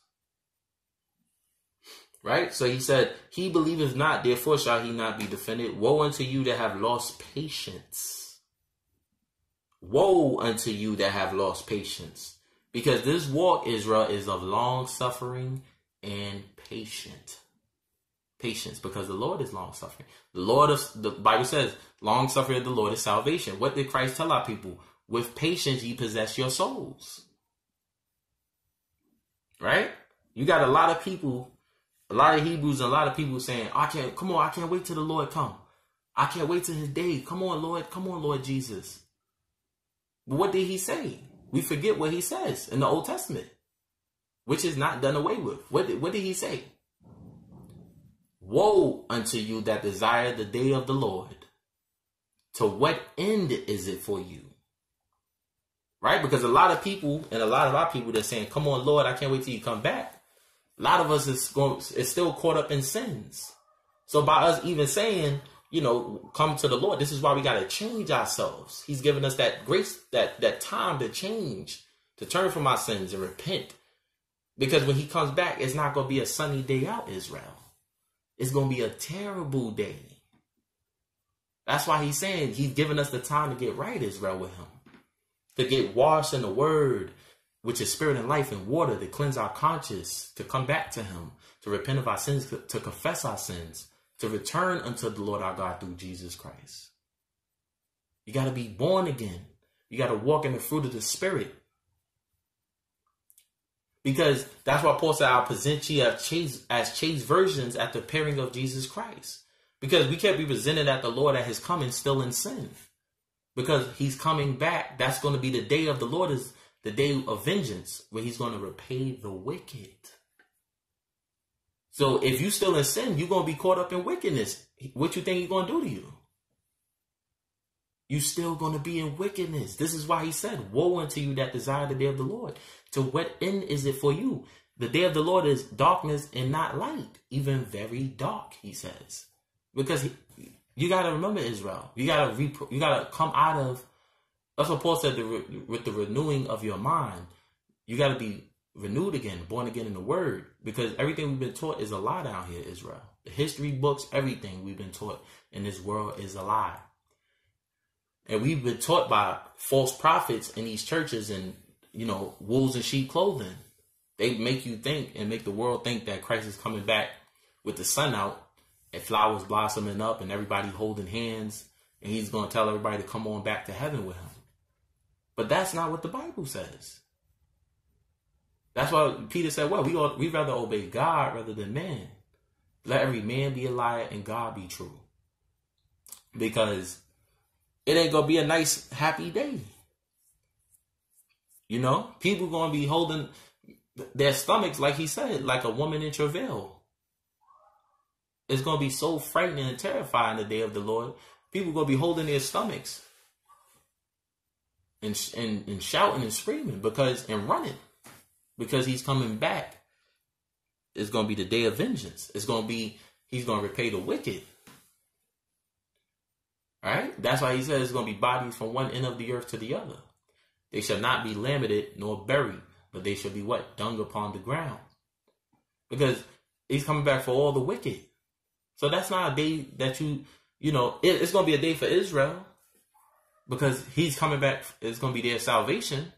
Right? So he said, He believeth not, therefore shall he not be defended. Woe unto you that have lost patience. Woe unto you that have lost patience. Because this walk, Israel, is of long suffering and patient. Patience, because the Lord is long suffering. The Lord of the Bible says, long suffering of the Lord is salvation. What did Christ tell our people? With patience ye possess your souls. Right? You got a lot of people a lot of Hebrews a lot of people saying, I can't, come on, I can't wait till the Lord come. I can't wait till his day. Come on, Lord. Come on, Lord Jesus. But what did he say? We forget what he says in the Old Testament, which is not done away with. What did, what did he say? Woe unto you that desire the day of the Lord. To what end is it for you? Right? Because a lot of people and a lot of our people they're saying, Come on, Lord, I can't wait till you come back. A lot of us is going is still caught up in sins. So by us even saying, you know, come to the Lord, this is why we got to change ourselves. He's given us that grace, that that time to change, to turn from our sins and repent. Because when he comes back, it's not going to be a sunny day out, Israel. It's going to be a terrible day. That's why he's saying he's given us the time to get right, Israel, with him. To get washed in the word, which is spirit and life and water to cleanse our conscience, to come back to Him, to repent of our sins, to confess our sins, to return unto the Lord our God through Jesus Christ. You got to be born again. You got to walk in the fruit of the Spirit. Because that's why Paul said, I'll present you as chaste, as chaste virgins at the appearing of Jesus Christ. Because we can't be presented at the Lord at his coming still in sin. Because he's coming back. That's going to be the day of the Lord is the day of vengeance where he's going to repay the wicked. So if you still in sin, you're going to be caught up in wickedness. What you think he's going to do to you? You still going to be in wickedness. This is why he said, woe unto you that desire the day of the Lord. To what end is it for you? The day of the Lord is darkness and not light, even very dark, he says. Because he, you got to remember Israel. You got to re- you got to come out of that's what Paul said with the renewing of your mind. You got to be renewed again, born again in the word, because everything we've been taught is a lie down here, Israel. The history books, everything we've been taught in this world is a lie. And we've been taught by false prophets in these churches and, you know, wolves and sheep clothing. They make you think and make the world think that Christ is coming back with the sun out and flowers blossoming up and everybody holding hands and he's going to tell everybody to come on back to heaven with him. But that's not what the Bible says. That's why Peter said, "Well, we ought, we rather obey God rather than man. Let every man be a liar and God be true." Because it ain't gonna be a nice, happy day. You know, people gonna be holding their stomachs, like he said, like a woman in travail. It's gonna be so frightening and terrifying the day of the Lord. People gonna be holding their stomachs and, and, and shouting and screaming because and running because he's coming back. It's going to be the day of vengeance. It's going to be he's going to repay the wicked. All right? That's why he says it's going to be bodies from one end of the earth to the other. They shall not be lamented nor buried, but they shall be what? Dung upon the ground. Because he's coming back for all the wicked. So that's not a day that you, you know, it, it's going to be a day for Israel because he's coming back. It's going to be their salvation,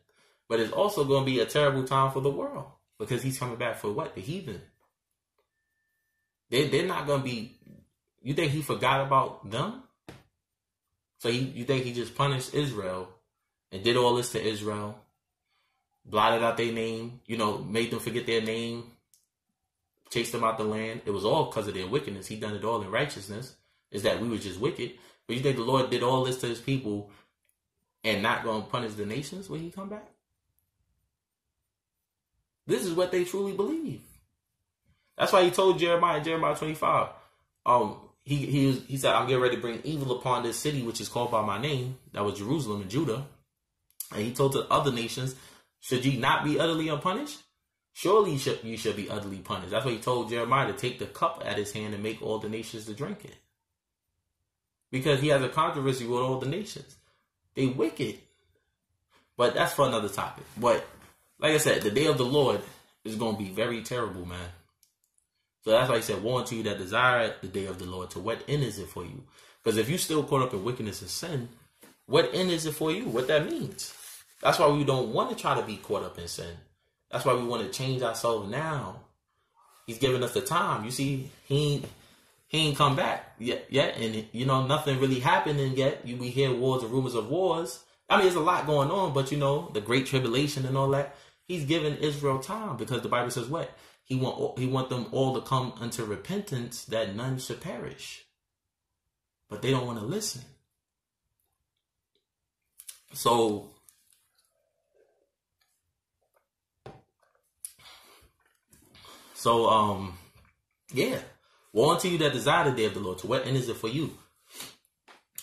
but it's also going to be a terrible time for the world because he's coming back for what? The heathen. They, they're not going to be, you think he forgot about them? So he, you think he just punished Israel and did all this to Israel, blotted out their name, you know, made them forget their name, chased them out the land. It was all because of their wickedness. He done it all in righteousness. Is that we were just wicked. But you think the Lord did all this to his people and not going to punish the nations when he come back? This is what they truly believe. That's why he told Jeremiah, Jeremiah 25, um, he he he said, I'm getting ready to bring evil upon this city which is called by my name. That was Jerusalem and Judah. And he told the other nations, should ye not be utterly unpunished? Surely you should, you should be utterly punished. That's why he told Jeremiah to take the cup at his hand and make all the nations to drink it. Because he has a controversy with all the nations. They wicked. But that's for another topic. But like I said, the day of the Lord is going to be very terrible, man. So that's why he said, Woe unto you that desire the day of the Lord. To what end is it for you? Because if you still caught up in wickedness and sin, what end is it for you? What that means? That's why we don't want to try to be caught up in sin. That's why we want to change ourselves now. He's giving us the time. You see, he he ain't come back yet, yet, and you know nothing really happening yet. You we hear wars and rumors of wars. I mean, there's a lot going on, but you know the great tribulation and all that. He's giving Israel time because the Bible says what he want he want them all to come unto repentance that none should perish. But they don't want to listen. So So um yeah. Woe unto you that desire the day of the Lord. To what end is it for you?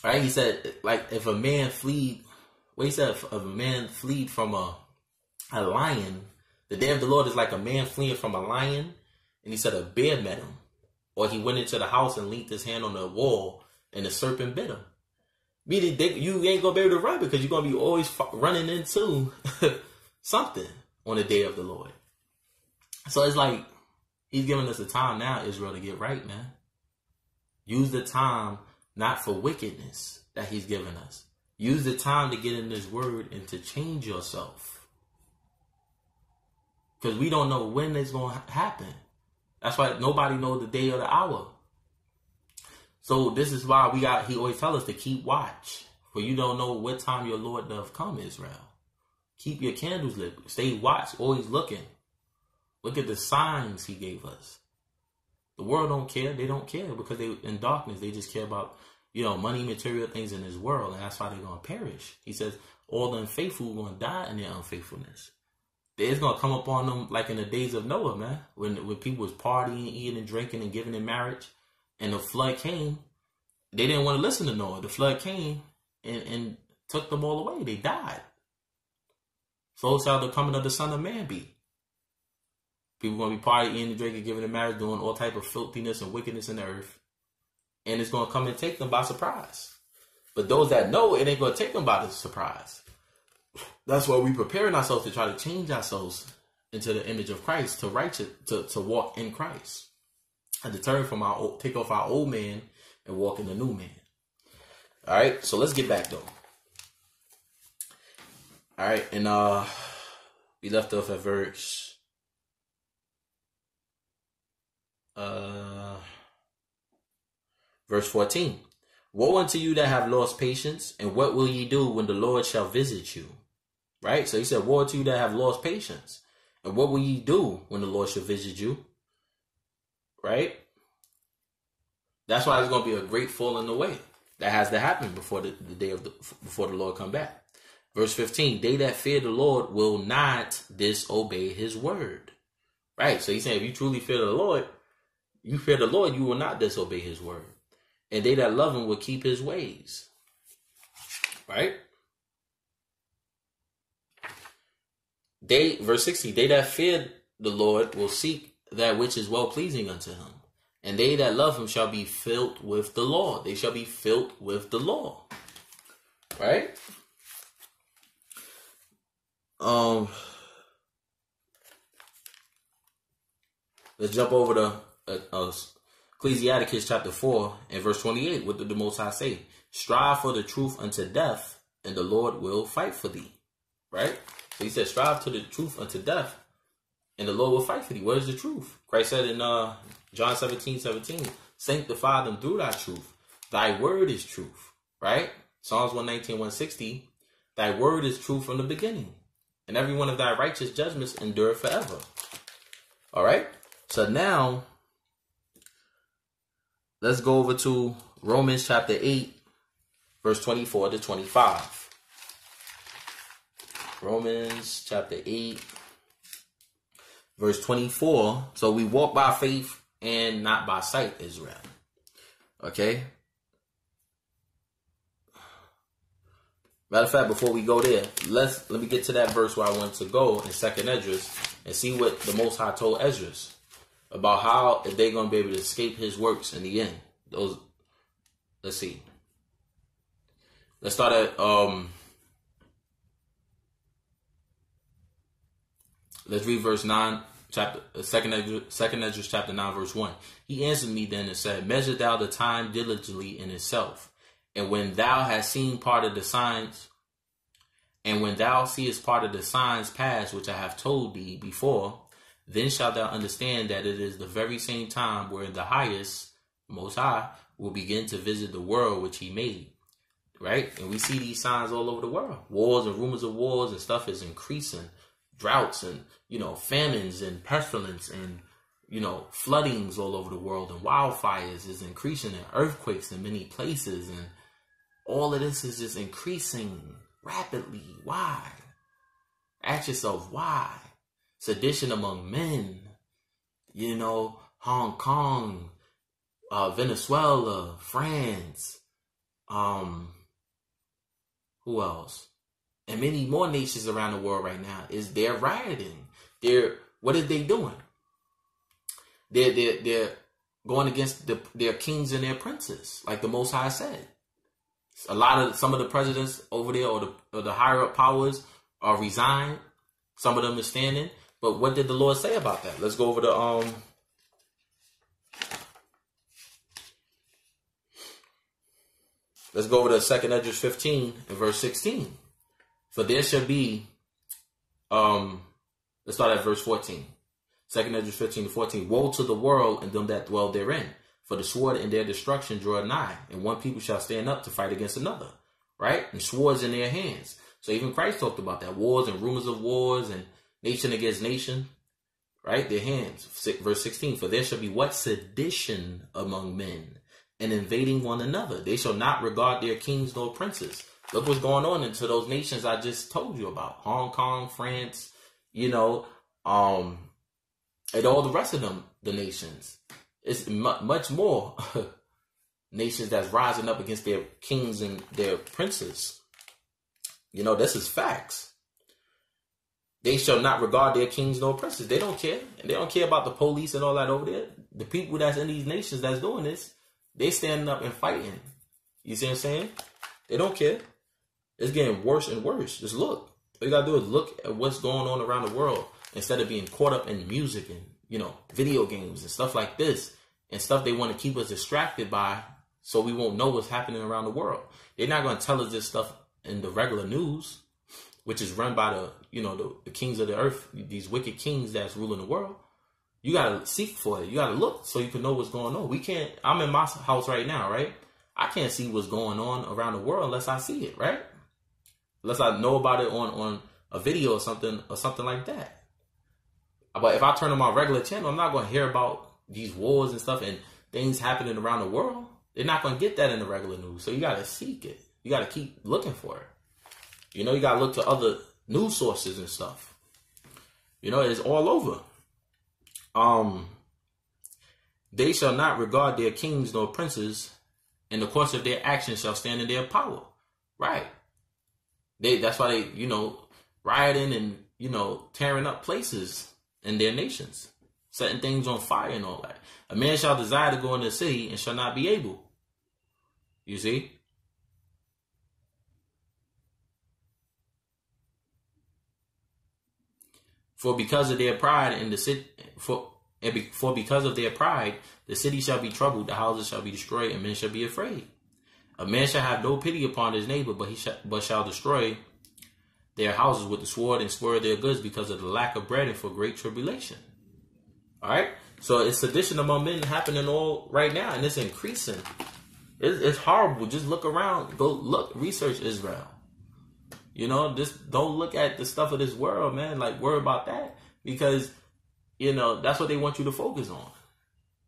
Right? he said, like if a man flee, what he said, if a man fleed from a a lion, the day of the Lord is like a man fleeing from a lion, and he said a bear met him, or he went into the house and leaned his hand on the wall, and the serpent bit him. Meaning they, you ain't gonna be able to run because you're gonna be always running into something on the day of the Lord. So it's like he's giving us the time now, Israel, to get right, man. Use the time not for wickedness that he's given us. Use the time to get in this word and to change yourself. Because we don't know when it's going to happen. That's why nobody knows the day or the hour. So this is why we got, he always tell us to keep watch. For you don't know what time your Lord doth come, Israel. Keep your candles lit. Stay watch, always looking. Look at the signs he gave us. The world don't care. They don't care because they in darkness. They just care about, you know, money, material things in this world. And that's why they're to perish. He says all the unfaithful are to die in their unfaithfulness. It's to come upon them like in the days of Noah, man. When, when people was partying, eating and drinking and giving in marriage and the flood came, they didn't want to listen to Noah. The flood came and, and took them all away. They died. So shall the coming of the Son of Man be. People gonna be partying drinking, giving in marriage, doing all type of filthiness and wickedness in the earth, and it's gonna come and take them by surprise. But those that know, it ain't gonna take them by the surprise. That's why we preparing ourselves to try to change ourselves into the image of Christ, to righteous, to to walk in Christ and to turn from our old, take off our old man and walk in the new man. All right, so let's get back though. All right, and uh, we left off at verse uh verse 14. Woe unto you that have lost patience, and what will ye do when the Lord shall visit you? Right? So he said, Woe unto you that have lost patience. And what will ye do when the Lord shall visit you? Right? That's why it's going to be a great falling away that has to happen before the, the day of the before the Lord come back. Verse 15, they that fear the Lord will not disobey his word. Right? So he's saying if you truly fear the Lord, you fear the Lord, you will not disobey his word. And they that love him will keep his ways. Right? they verse 60 they that fear the lord will seek that which is well pleasing unto him. And they that love him shall be filled with the law. They shall be filled with the law. Right? Um let's jump over to uh, uh, ecclesiasticus chapter 4 and verse 28 what did the most high say? Strive for the truth unto death and the lord will fight for thee. Right? So he said, strive to the truth unto death, and the Lord will fight for thee. What is the truth? Christ said in uh, John 17, 17, sanctify them through thy truth. Thy word is truth, right? Psalms 119, 160, thy word is true from the beginning, and every one of thy righteous judgments endure forever. All right? So now, let's go over to Romans chapter 8, verse 24 to 25. Romans chapter 8, verse 24. So we walk by faith and not by sight, Israel. Okay? Matter of fact, before we go there, let's let me get to that verse where I want to go in Second Esdras and see what the Most High told Esdras about how they're gonna be able to escape His works in the end. Those, let's see. Let's start at um Let's read verse 9, chapter uh, second second Ezra chapter 9, verse 1. He answered me then and said, Measure thou the time diligently in itself. And when thou hast seen part of the signs, and when thou seest part of the signs past which I have told thee before, then shalt thou understand that it is the very same time wherein the highest, most high, will begin to visit the world which he made. Right? And we see these signs all over the world. Wars and rumors of wars and stuff is increasing droughts and you know famines and pestilence and you know floodings all over the world and wildfires is increasing and earthquakes in many places and all of this is just increasing rapidly. Why? Ask yourself why. Sedition among men you know hong kong uh, venezuela france um who else and many more nations around the world right now is they're rioting. They're what are they doing? They're they're they're going against the, their kings and their princes, like the Most High said. A lot of some of the presidents over there or the or the higher up powers are resigned. Some of them are standing. But what did the Lord say about that? Let's go over to um Let's go over to Second Esdras 15 and verse 16. For there shall be, um, let's start at verse 14. Second Esdras 15 to 14. Woe to the world and them that dwell therein. For the sword and their destruction draw nigh, and one people shall stand up to fight against another. Right? And swords in their hands. So even Christ talked about that. Wars and rumors of wars and nation against nation. Right? Their hands. Verse 16. For there shall be what? Sedition among men, and invading one another. They shall not regard their kings nor princes Look what's going on into those nations I just told you about. Hong Kong, France, you know, um, and all the rest of them, the nations. It's much more nations that's rising up against their kings and their princes. You know, this is facts. They shall not regard their kings nor princes. They don't care. And they don't care about the police and all that over there. The people that's in these nations that's doing this, they standing up and fighting. You see what I'm saying? They don't care. It's getting worse and worse. Just look. All you gotta do is look at what's going on around the world instead of being caught up in music and you know video games and stuff like this and stuff they want to keep us distracted by so we won't know what's happening around the world. They're not to tell us this stuff in the regular news, which is run by the you know the, the kings of the earth, these wicked kings that's ruling the world. You gotta seek for it. You gotta look so you can know what's going on. We can't. I'm in my house right now, right? I can't see what's going on around the world unless I see it, right? Unless I know about it on on a video or something or something like that. But if I turn on my regular channel, I'm not going to hear about these wars and stuff and things happening around the world. They're not going to get that in the regular news. So you got to seek it. You got to keep looking for it. You know, you got to look to other news sources and stuff. You know, it's all over. Um, they shall not regard their kings nor princes, and the course of their actions shall stand in their power. Right. They that's why they you know rioting and you know, tearing up places in their nations, setting things on fire and all that. A man shall desire to go into the city and shall not be able. You see? For because of their pride in the city, for for because of their pride, the city shall be troubled, the houses shall be destroyed, and men shall be afraid. A man shall have no pity upon his neighbor, but he shall, but shall destroy their houses with the sword and spoil their goods because of the lack of bread and for great tribulation. All right, so it's sedition among men happening all right now, and it's increasing. It's, it's horrible. Just look around. Go look. Research Israel. You know, just don't look at the stuff of this world, man. Like worry about that because you know that's what they want you to focus on.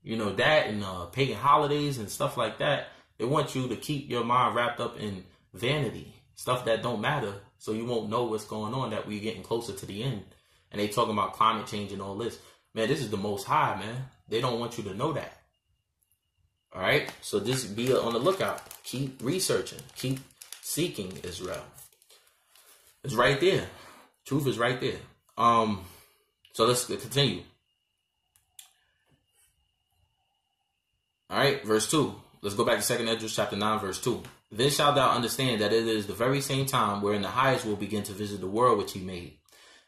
You know that and uh, pagan holidays and stuff like that. They want you to keep your mind wrapped up in vanity, stuff that don't matter, so you won't know what's going on. That we're getting closer to the end, and they talking about climate change and all this. Man, this is the most high, man. They don't want you to know that. All right, so just be on the lookout. Keep researching. Keep seeking Israel. It's right there. Truth is right there. Um, so let's continue. All right, verse 2. Let's go back to Second Esdras chapter 9, verse 2. Then shalt thou understand that it is the very same time wherein the highest will begin to visit the world which he made.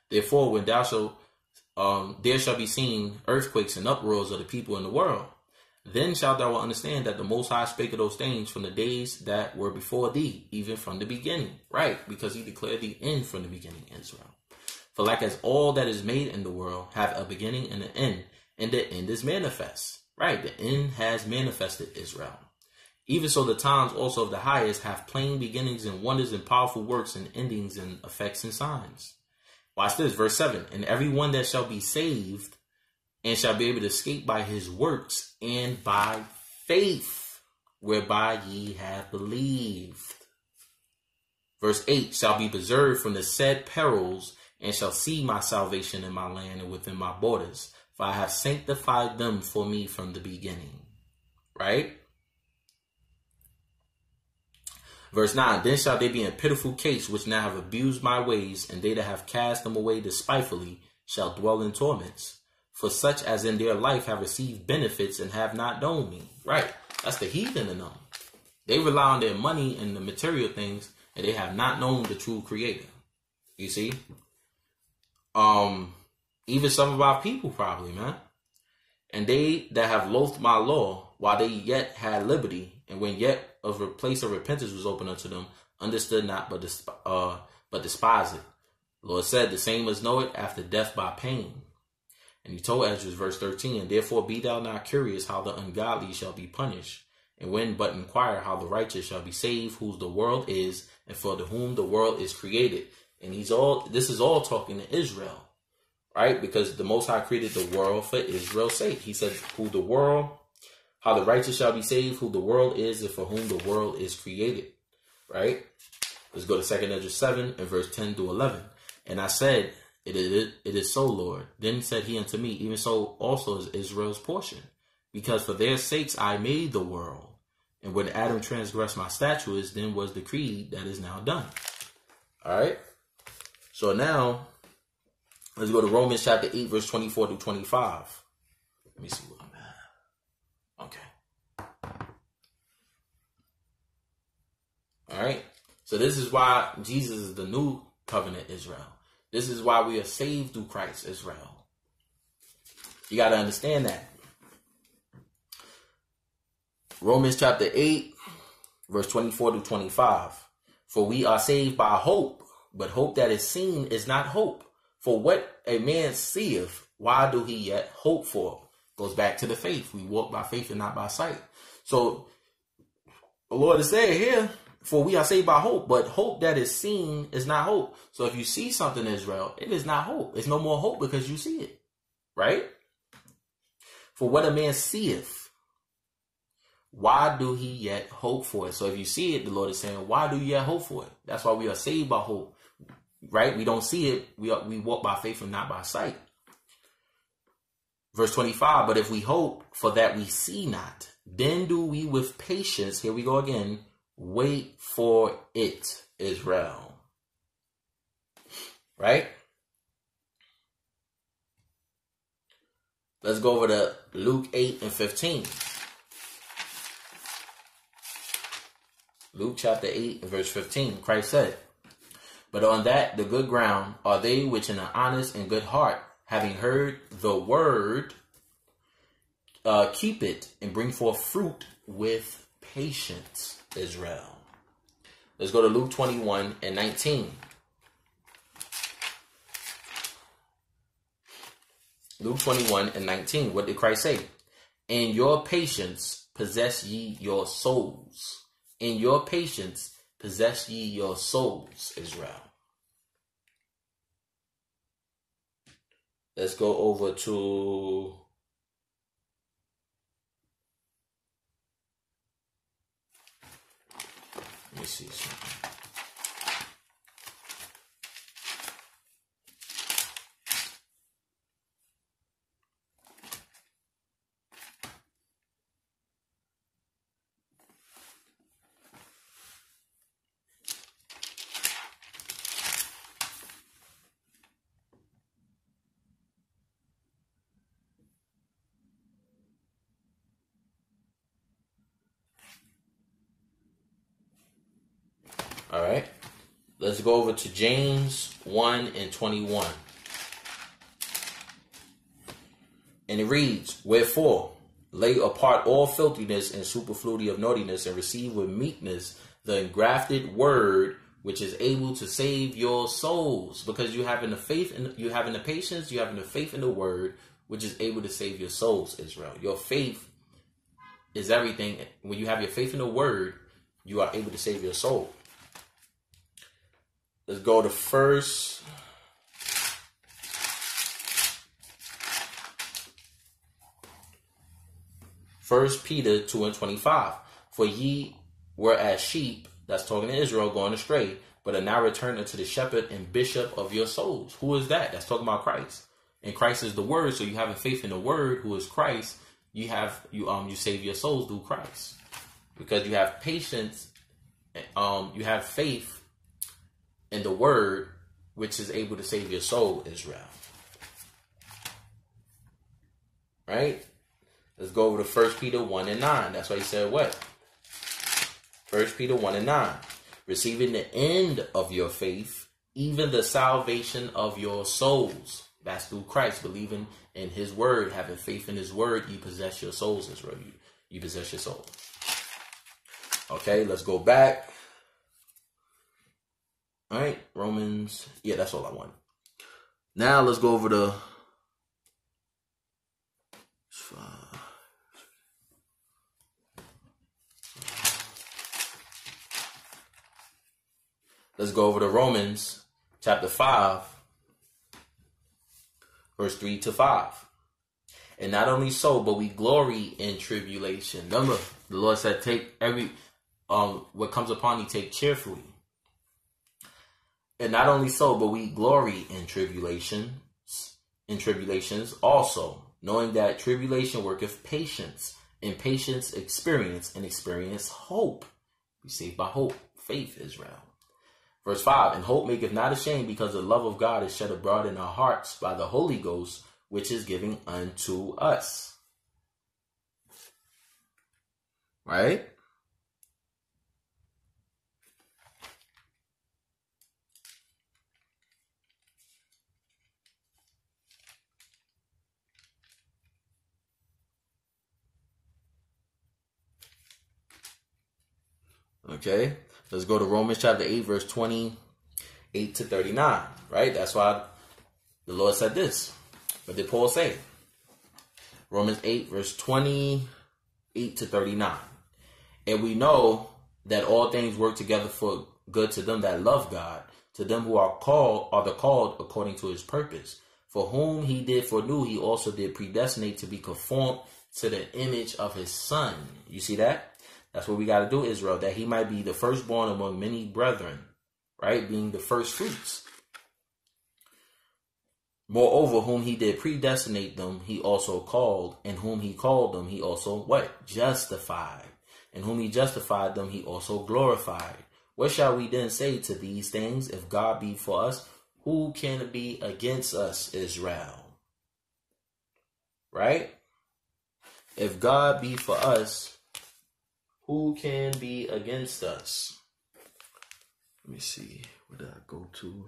Therefore, when thou shalt, um, there shall be seen earthquakes and uproars of the people in the world. Then shalt thou understand that the Most High spake of those things from the days that were before thee, even from the beginning. Right, because he declared the end from the beginning, Israel. For like as all that is made in the world have a beginning and an end, and the end is manifest. Right, the end has manifested Israel. Even so, the times also of the highest have plain beginnings and wonders and powerful works and endings and effects and signs. Watch this, verse 7 And every one that shall be saved and shall be able to escape by his works and by faith whereby ye have believed. Verse 8 shall be preserved from the said perils and shall see my salvation in my land and within my borders, for I have sanctified them for me from the beginning. Right? Verse 9 Then shall they be in pitiful case which now have abused my ways, and they that have cast them away despitefully shall dwell in torments for such as in their life have received benefits and have not known me. Right. That's the heathen in them. They rely on their money and the material things, and they have not known the true creator. You see? Um, even some of our people probably, man. And they that have loathed my law, while they yet had liberty, and when yet a place of repentance was open unto them, understood not but desp- uh, but despised it. Lord said, the same as know it after death by pain. And he told Esdras, verse 13, And therefore be thou not curious how the ungodly shall be punished, and when but inquire how the righteous shall be saved, whose the world is, and for the whom the world is created. And he's all this is all talking to Israel, right? Because the Most High created the world for Israel's sake. He said, Who the world, how the righteous shall be saved, who the world is, and for whom the world is created. Right? Let's go to Second Ezra 7 and verse 10 to 11. And I said, it is, it is so, Lord. Then said he unto me, Even so also is Israel's portion, because for their sakes I made the world. And when Adam transgressed my statutes, then was decreed that is now done. All right. So now, let's go to Romans chapter 8, verse 24 to 25. Let me see what I'm at. Okay. All right. So this is why Jesus is the new covenant Israel. This is why we are saved through Christ, Israel. You got to understand that. Romans chapter 8, verse 24 to 25. For we are saved by hope, but hope that is seen is not hope. For what a man seeth, why do he yet hope for? Goes back to the faith. We walk by faith and not by sight. So the Lord is saying here, for we are saved by hope, but hope that is seen is not hope. So if you see something, Israel, it is not hope. It's no more hope because you see it. Right? For what a man seeth, why do he yet hope for it? So if you see it, the Lord is saying, why do you yet hope for it? That's why we are saved by hope. Right? We don't see it. We are, we walk by faith and not by sight. Verse 25, but if we hope for that we see not, then do we with patience, here we go again, Wait for it, Israel. Right? Let's go over to Luke 8 and 15. Luke chapter 8, verse 15. Christ said, But on that the good ground are they which in an honest and good heart, having heard the word, uh, keep it and bring forth fruit with patience. Israel. Let's go to Luke 21 and 19. Luke 21 and 19. What did Christ say? In your patience possess ye your souls. In your patience possess ye your souls, Israel. Let's go over to Let All right. Let's go over to James 1 and 21. And it reads, Wherefore, lay apart all filthiness and superfluity of naughtiness, and receive with meekness the engrafted word which is able to save your souls. Because you having the faith and you having the patience, you having the faith in the word, which is able to save your souls, Israel. Your faith is everything. When you have your faith in the word, you are able to save your soul. Let's go to first. First Peter 2 and 25. For ye were as sheep, that's talking to Israel, going astray, but are now returned unto the shepherd and bishop of your souls. Who is that? That's talking about Christ. And Christ is the word, so you have a faith in the word, who is Christ, you have you um you save your souls through Christ. Because you have patience, um, you have faith in the word which is able to save your soul, Israel. Right? Let's go over to First Peter 1 and 9. That's why he said what? First Peter 1 and 9. Receiving the end of your faith, even the salvation of your souls. That's through Christ, believing in his word, having faith in his word, you possess your souls, Israel. You, you possess your soul. Okay, let's go back. All right, Romans. Yeah, that's all I want. Now let's go over the. Let's go over to Romans chapter 5, verse 3 to 5. And not only so, but we glory in tribulation. Remember, the Lord said, Take every um what comes upon you, take cheerfully. And not only so, but we glory in tribulations, in tribulations also, knowing that tribulation worketh patience, and patience experience, and experience hope. We saved by hope, faith, Israel. Verse 5 And hope maketh not ashamed, because the love of God is shed abroad in our hearts by the Holy Ghost, which is given unto us. Right? Okay, let's go to Romans chapter 8, verse 28 to 39. Right? That's why the Lord said this. What did Paul say? Romans 8, verse 28 to 39. And we know that all things work together for good to them that love God, to them who are called, are the called according to his purpose. For whom he did foreknew, he also did predestinate to be conformed to the image of his son. You see that? That's what we got to do, Israel, that he might be the firstborn among many brethren, right? Being the first fruits. Moreover, whom he did predestinate them, he also called, and whom he called them, he also what? Justified. And whom he justified them, he also glorified. What shall we then say to these things? If God be for us, who can be against us, Israel? right? If God be for us, who can be against us? Let me see. Where did I go to?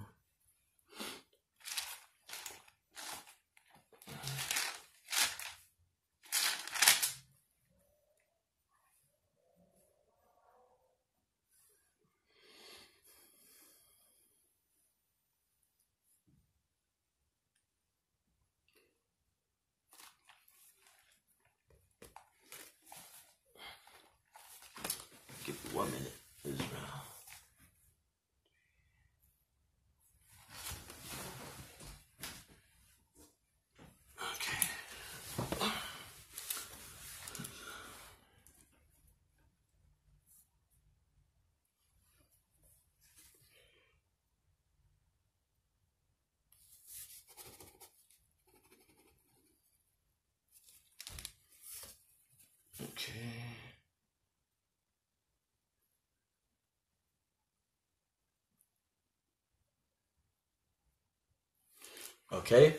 Okay.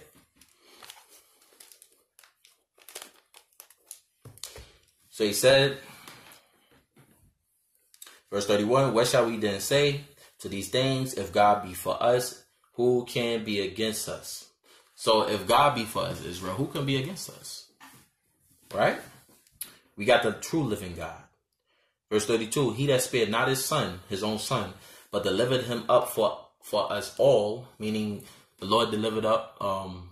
So he said, verse 31, What shall we then say to these things? If God be for us, who can be against us? So if God be for us, Israel, who can be against us? Right? We got the true living God. Verse 32, He that spared not his son, his own son, but delivered him up for, for us all, meaning the Lord delivered up, um,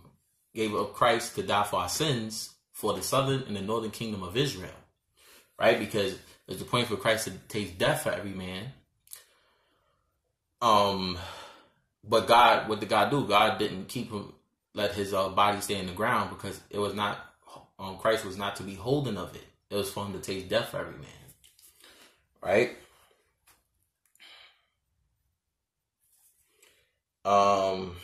gave up Christ to die for our sins for the southern and the northern kingdom of Israel, right? Because there's the point for Christ to taste death for every man. Um, but God, what did God do? God didn't keep him, let his uh, body stay in the ground because it was not, um, Christ was not to be holding of it. It was for him to taste death for every man, right? Um,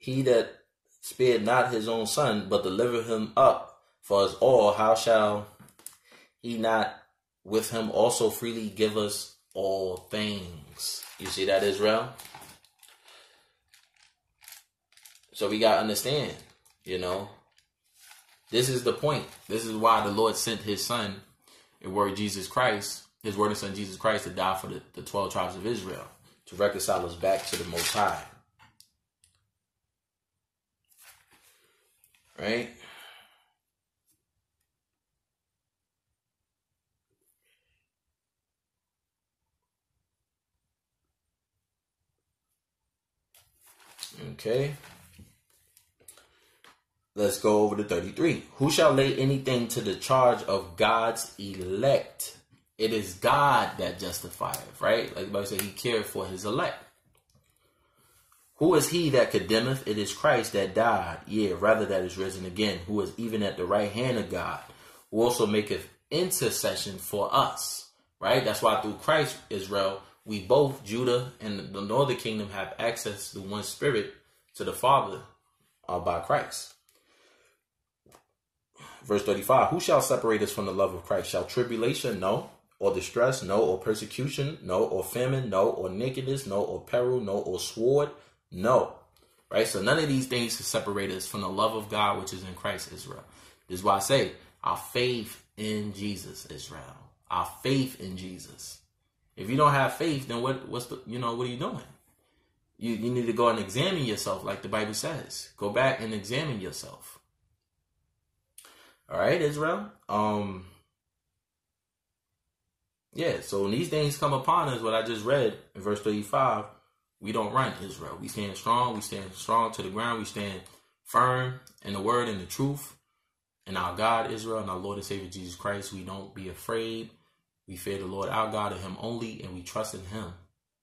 He that spared not his own son, but delivered him up for us all, how shall he not with him also freely give us all things? You see that, Israel? So we got to understand, you know, this is the point. This is why the Lord sent his son, the word Jesus Christ, his word and son Jesus Christ to die for the, the 12 tribes of Israel, to reconcile us back to the Most High. Right? Okay. Let's go over to 33. Who shall lay anything to the charge of God's elect? It is God that justifieth, right? Like the Bible said, he cared for his elect. Who is he that condemneth? It is Christ that died, yea, rather that is risen again, who is even at the right hand of God, who also maketh intercession for us. Right? That's why through Christ, Israel, we both, Judah and the northern kingdom, have access to one spirit to the Father uh, by Christ. Verse 35 Who shall separate us from the love of Christ? Shall tribulation? No. Or distress? No. Or persecution? No. Or famine? No. Or nakedness? No. Or peril? No. Or sword? No. Right? So none of these things can separate us from the love of God which is in Christ Israel. This is why I say our faith in Jesus, Israel. Our faith in Jesus. If you don't have faith, then what what's the you know, what are you doing? You you need to go and examine yourself, like the Bible says. Go back and examine yourself. All right, Israel. Um yeah, so when these things come upon us, what I just read in verse 35, we don't run Israel. We stand strong. We stand strong to the ground. We stand firm in the word and the truth. And our God, Israel, and our Lord and Savior Jesus Christ, we don't be afraid. We fear the Lord our God and Him only, and we trust in Him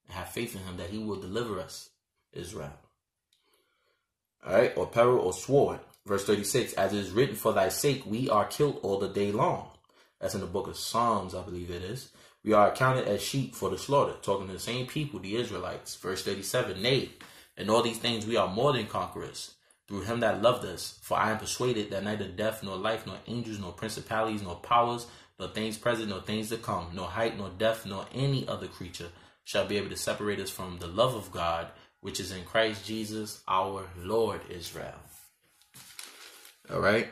and have faith in Him that He will deliver us, Israel. All right, or peril or sword. Verse 36 As it is written, For thy sake we are killed all the day long. That's in the book of Psalms, I believe it is. We are accounted as sheep for the slaughter. Talking to the same people, the Israelites. Verse 37 Nay, in all these things we are more than conquerors through him that loved us. For I am persuaded that neither death, nor life, nor angels, nor principalities, nor powers, nor things present, nor things to come, nor height, nor depth, nor any other creature shall be able to separate us from the love of God, which is in Christ Jesus our Lord Israel. All right.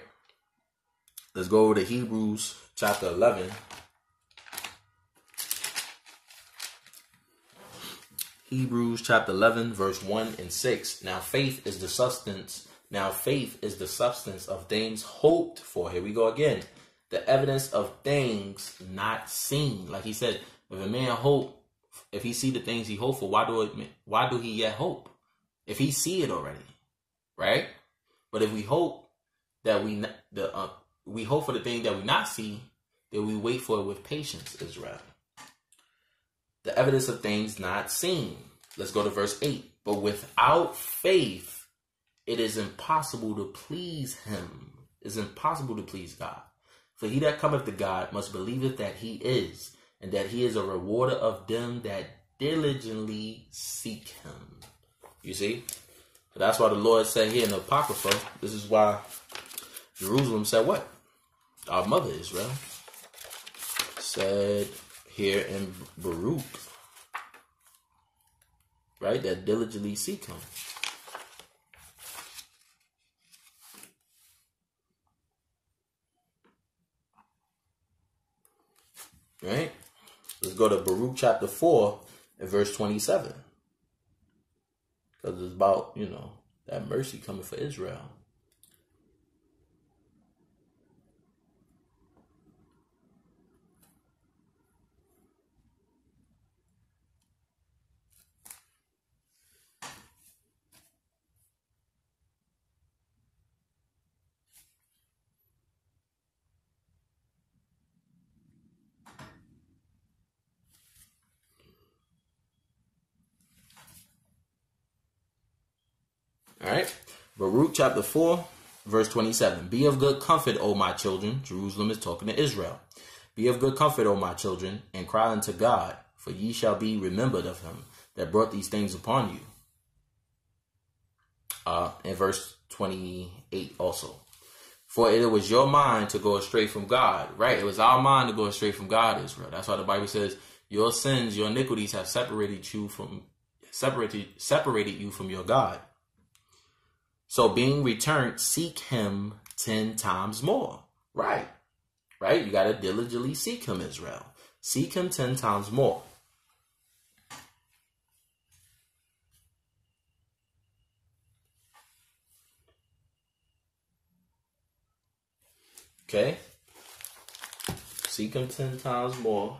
Let's go over to Hebrews chapter 11. Hebrews chapter 11, verse 1 and 6. Now faith is the substance. Now faith is the substance of things hoped for. Here we go again. The evidence of things not seen. Like he said, if a man hope, if he see the things he hope for, why do it? Why do he yet hope? If he see it already, right? But if we hope that we the uh, we hope for the thing that we not see, then we wait for it with patience. Israel the evidence of things not seen. Let's go to verse 8. But without faith, it is impossible to please him. It's impossible to please God. For he that cometh to God must believe that he is, and that he is a rewarder of them that diligently seek him. You see? that's why the Lord said here in the Apocrypha, this is why Jerusalem said what? Our mother Israel said here in Baruch, right? That diligently seek Him. Right? Let's go to Baruch chapter 4 and verse 27. Because it's about, you know, that mercy coming for Israel. All right. Baruch chapter 4, verse 27. Be of good comfort, O my children. Jerusalem is talking to Israel. Be of good comfort, O my children, and cry unto God, for ye shall be remembered of him that brought these things upon you. Uh, in verse 28 also. For it was your mind to go astray from God, right? It was our mind to go astray from God, Israel. That's why the Bible says, Your sins, your iniquities have separated you from separated separated you from your God. So being returned, seek him 10 times more. Right. Right? You got to diligently seek him, Israel. Seek him 10 times more. Okay? Seek him 10 times more.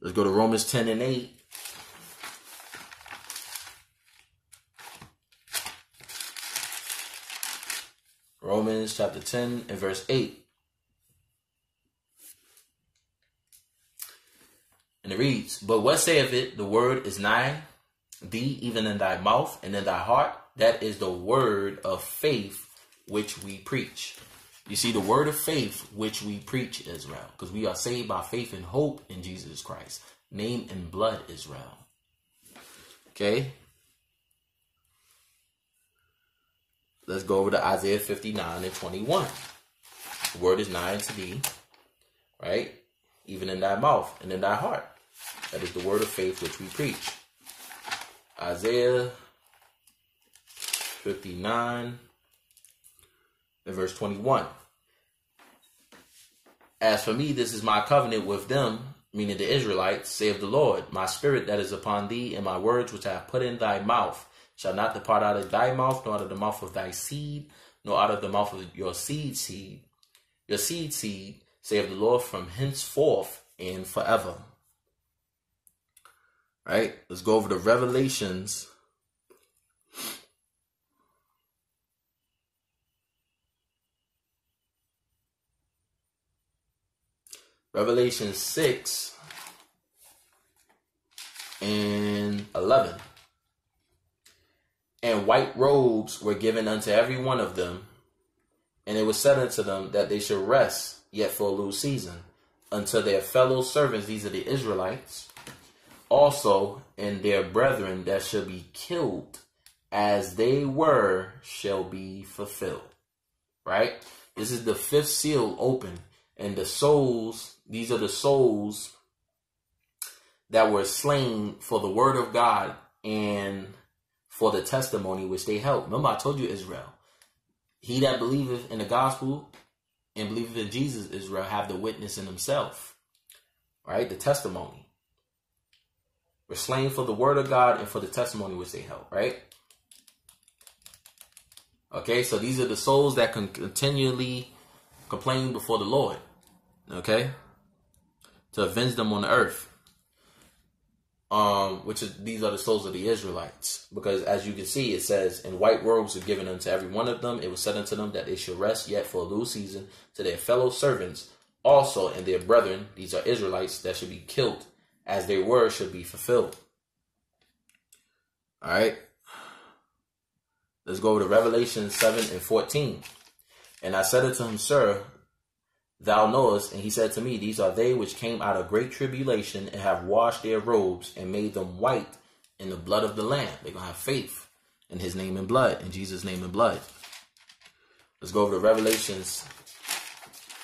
Let's go to Romans 10 and 8. Romans chapter 10 and verse 8. And it reads, But what saith it? The word is nigh thee, even in thy mouth and in thy heart. That is the word of faith which we preach. You see, the word of faith which we preach, Israel, because we are saved by faith and hope in Jesus Christ. Name and blood, Israel. Okay? Let's go over to Isaiah 59 and 21. The word is nigh unto thee, right? Even in thy mouth and in thy heart. That is the word of faith which we preach. Isaiah 59 and verse 21. As for me, this is my covenant with them, meaning the Israelites, saith the Lord, my spirit that is upon thee, and my words which I have put in thy mouth shall not depart out of thy mouth, nor out of the mouth of thy seed, nor out of the mouth of your seed seed, your seed seed, save the Lord, from henceforth and forever. Right? Let's go over the Revelations. Revelation 6 and 11 and white robes were given unto every one of them. And it was said unto them that they should rest yet for a little season until their fellow servants, these are the Israelites, also and their brethren that shall be killed as they were shall be fulfilled. Right? This is the fifth seal open, and the souls, these are the souls that were slain for the word of God and for the testimony which they held. Remember, I told you Israel. He that believeth in the gospel and believeth in Jesus, Israel, have the witness in himself. Right? The testimony. Were slain for the word of God and for the testimony which they held, right? Okay, so these are the souls that can continually complain before the Lord. Okay? To avenge them on the earth um, which is these are the souls of the Israelites. Because as you can see, it says, "And white robes were given unto every one of them. It was said unto them that they should rest yet for a little season to their fellow servants also and their brethren. These are Israelites that should be killed, as their word should be fulfilled." All right. Let's go to Revelation 7 and 14. And I said unto him, Sir, Thou knowest, and he said to me, These are they which came out of great tribulation and have washed their robes and made them white in the blood of the Lamb. They're going to have faith in his name and blood, in Jesus' name and blood. Let's go over to Revelations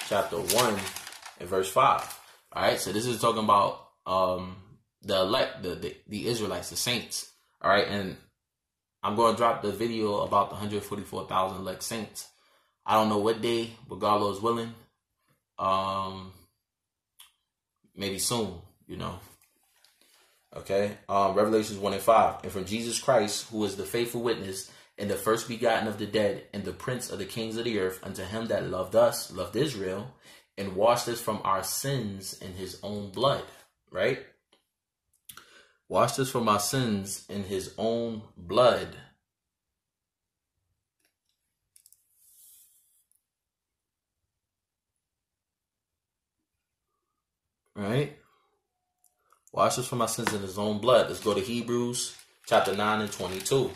chapter 1 and verse 5. All right, so this is talking about um, the elect, the, the, the Israelites, the saints. All right, and I'm going to drop the video about the 144,000 elect saints. I don't know what day, but God is willing um, maybe soon, you know. Okay. Um, Revelations 1 and 5. And from Jesus Christ, who is the faithful witness and the first begotten of the dead and the prince of the kings of the earth, unto him that loved us, loved Israel, and washed us from our sins in his own blood. Right? Washed us from our sins in his own blood Right? Wash us from our sins in his own blood. Let's go to Hebrews chapter 9 and 22.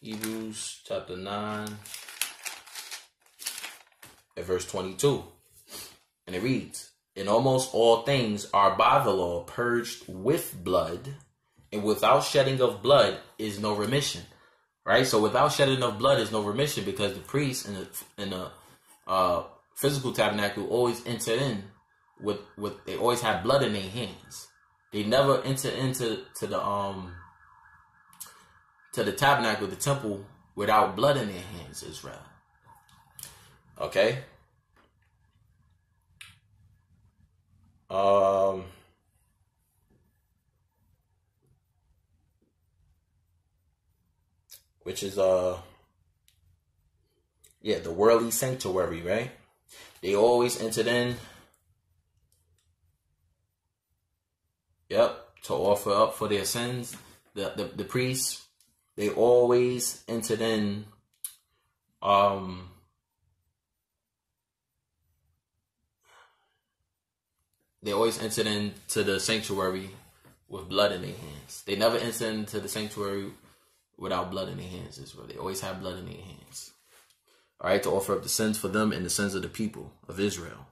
Hebrews chapter 9 and verse 22. And it reads, In almost all things are by the law purged with blood, and without shedding of blood is no remission. Right? So without shedding of blood is no remission because the priest in the, in the uh, physical tabernacle always enter in with with they always have blood in their hands. They never enter into to the um to the tabernacle, the temple, without blood in their hands, Israel. Okay. Um which is uh yeah, the worldly sanctuary, right? They always entered in. Yep, to offer up for their sins. The the, the priests, they always entered in um they always entered into the sanctuary with blood in their hands. They never entered into the sanctuary without blood in their hands. Is what they always have blood in their hands all right, to offer up the sins for them and the sins of the people of Israel.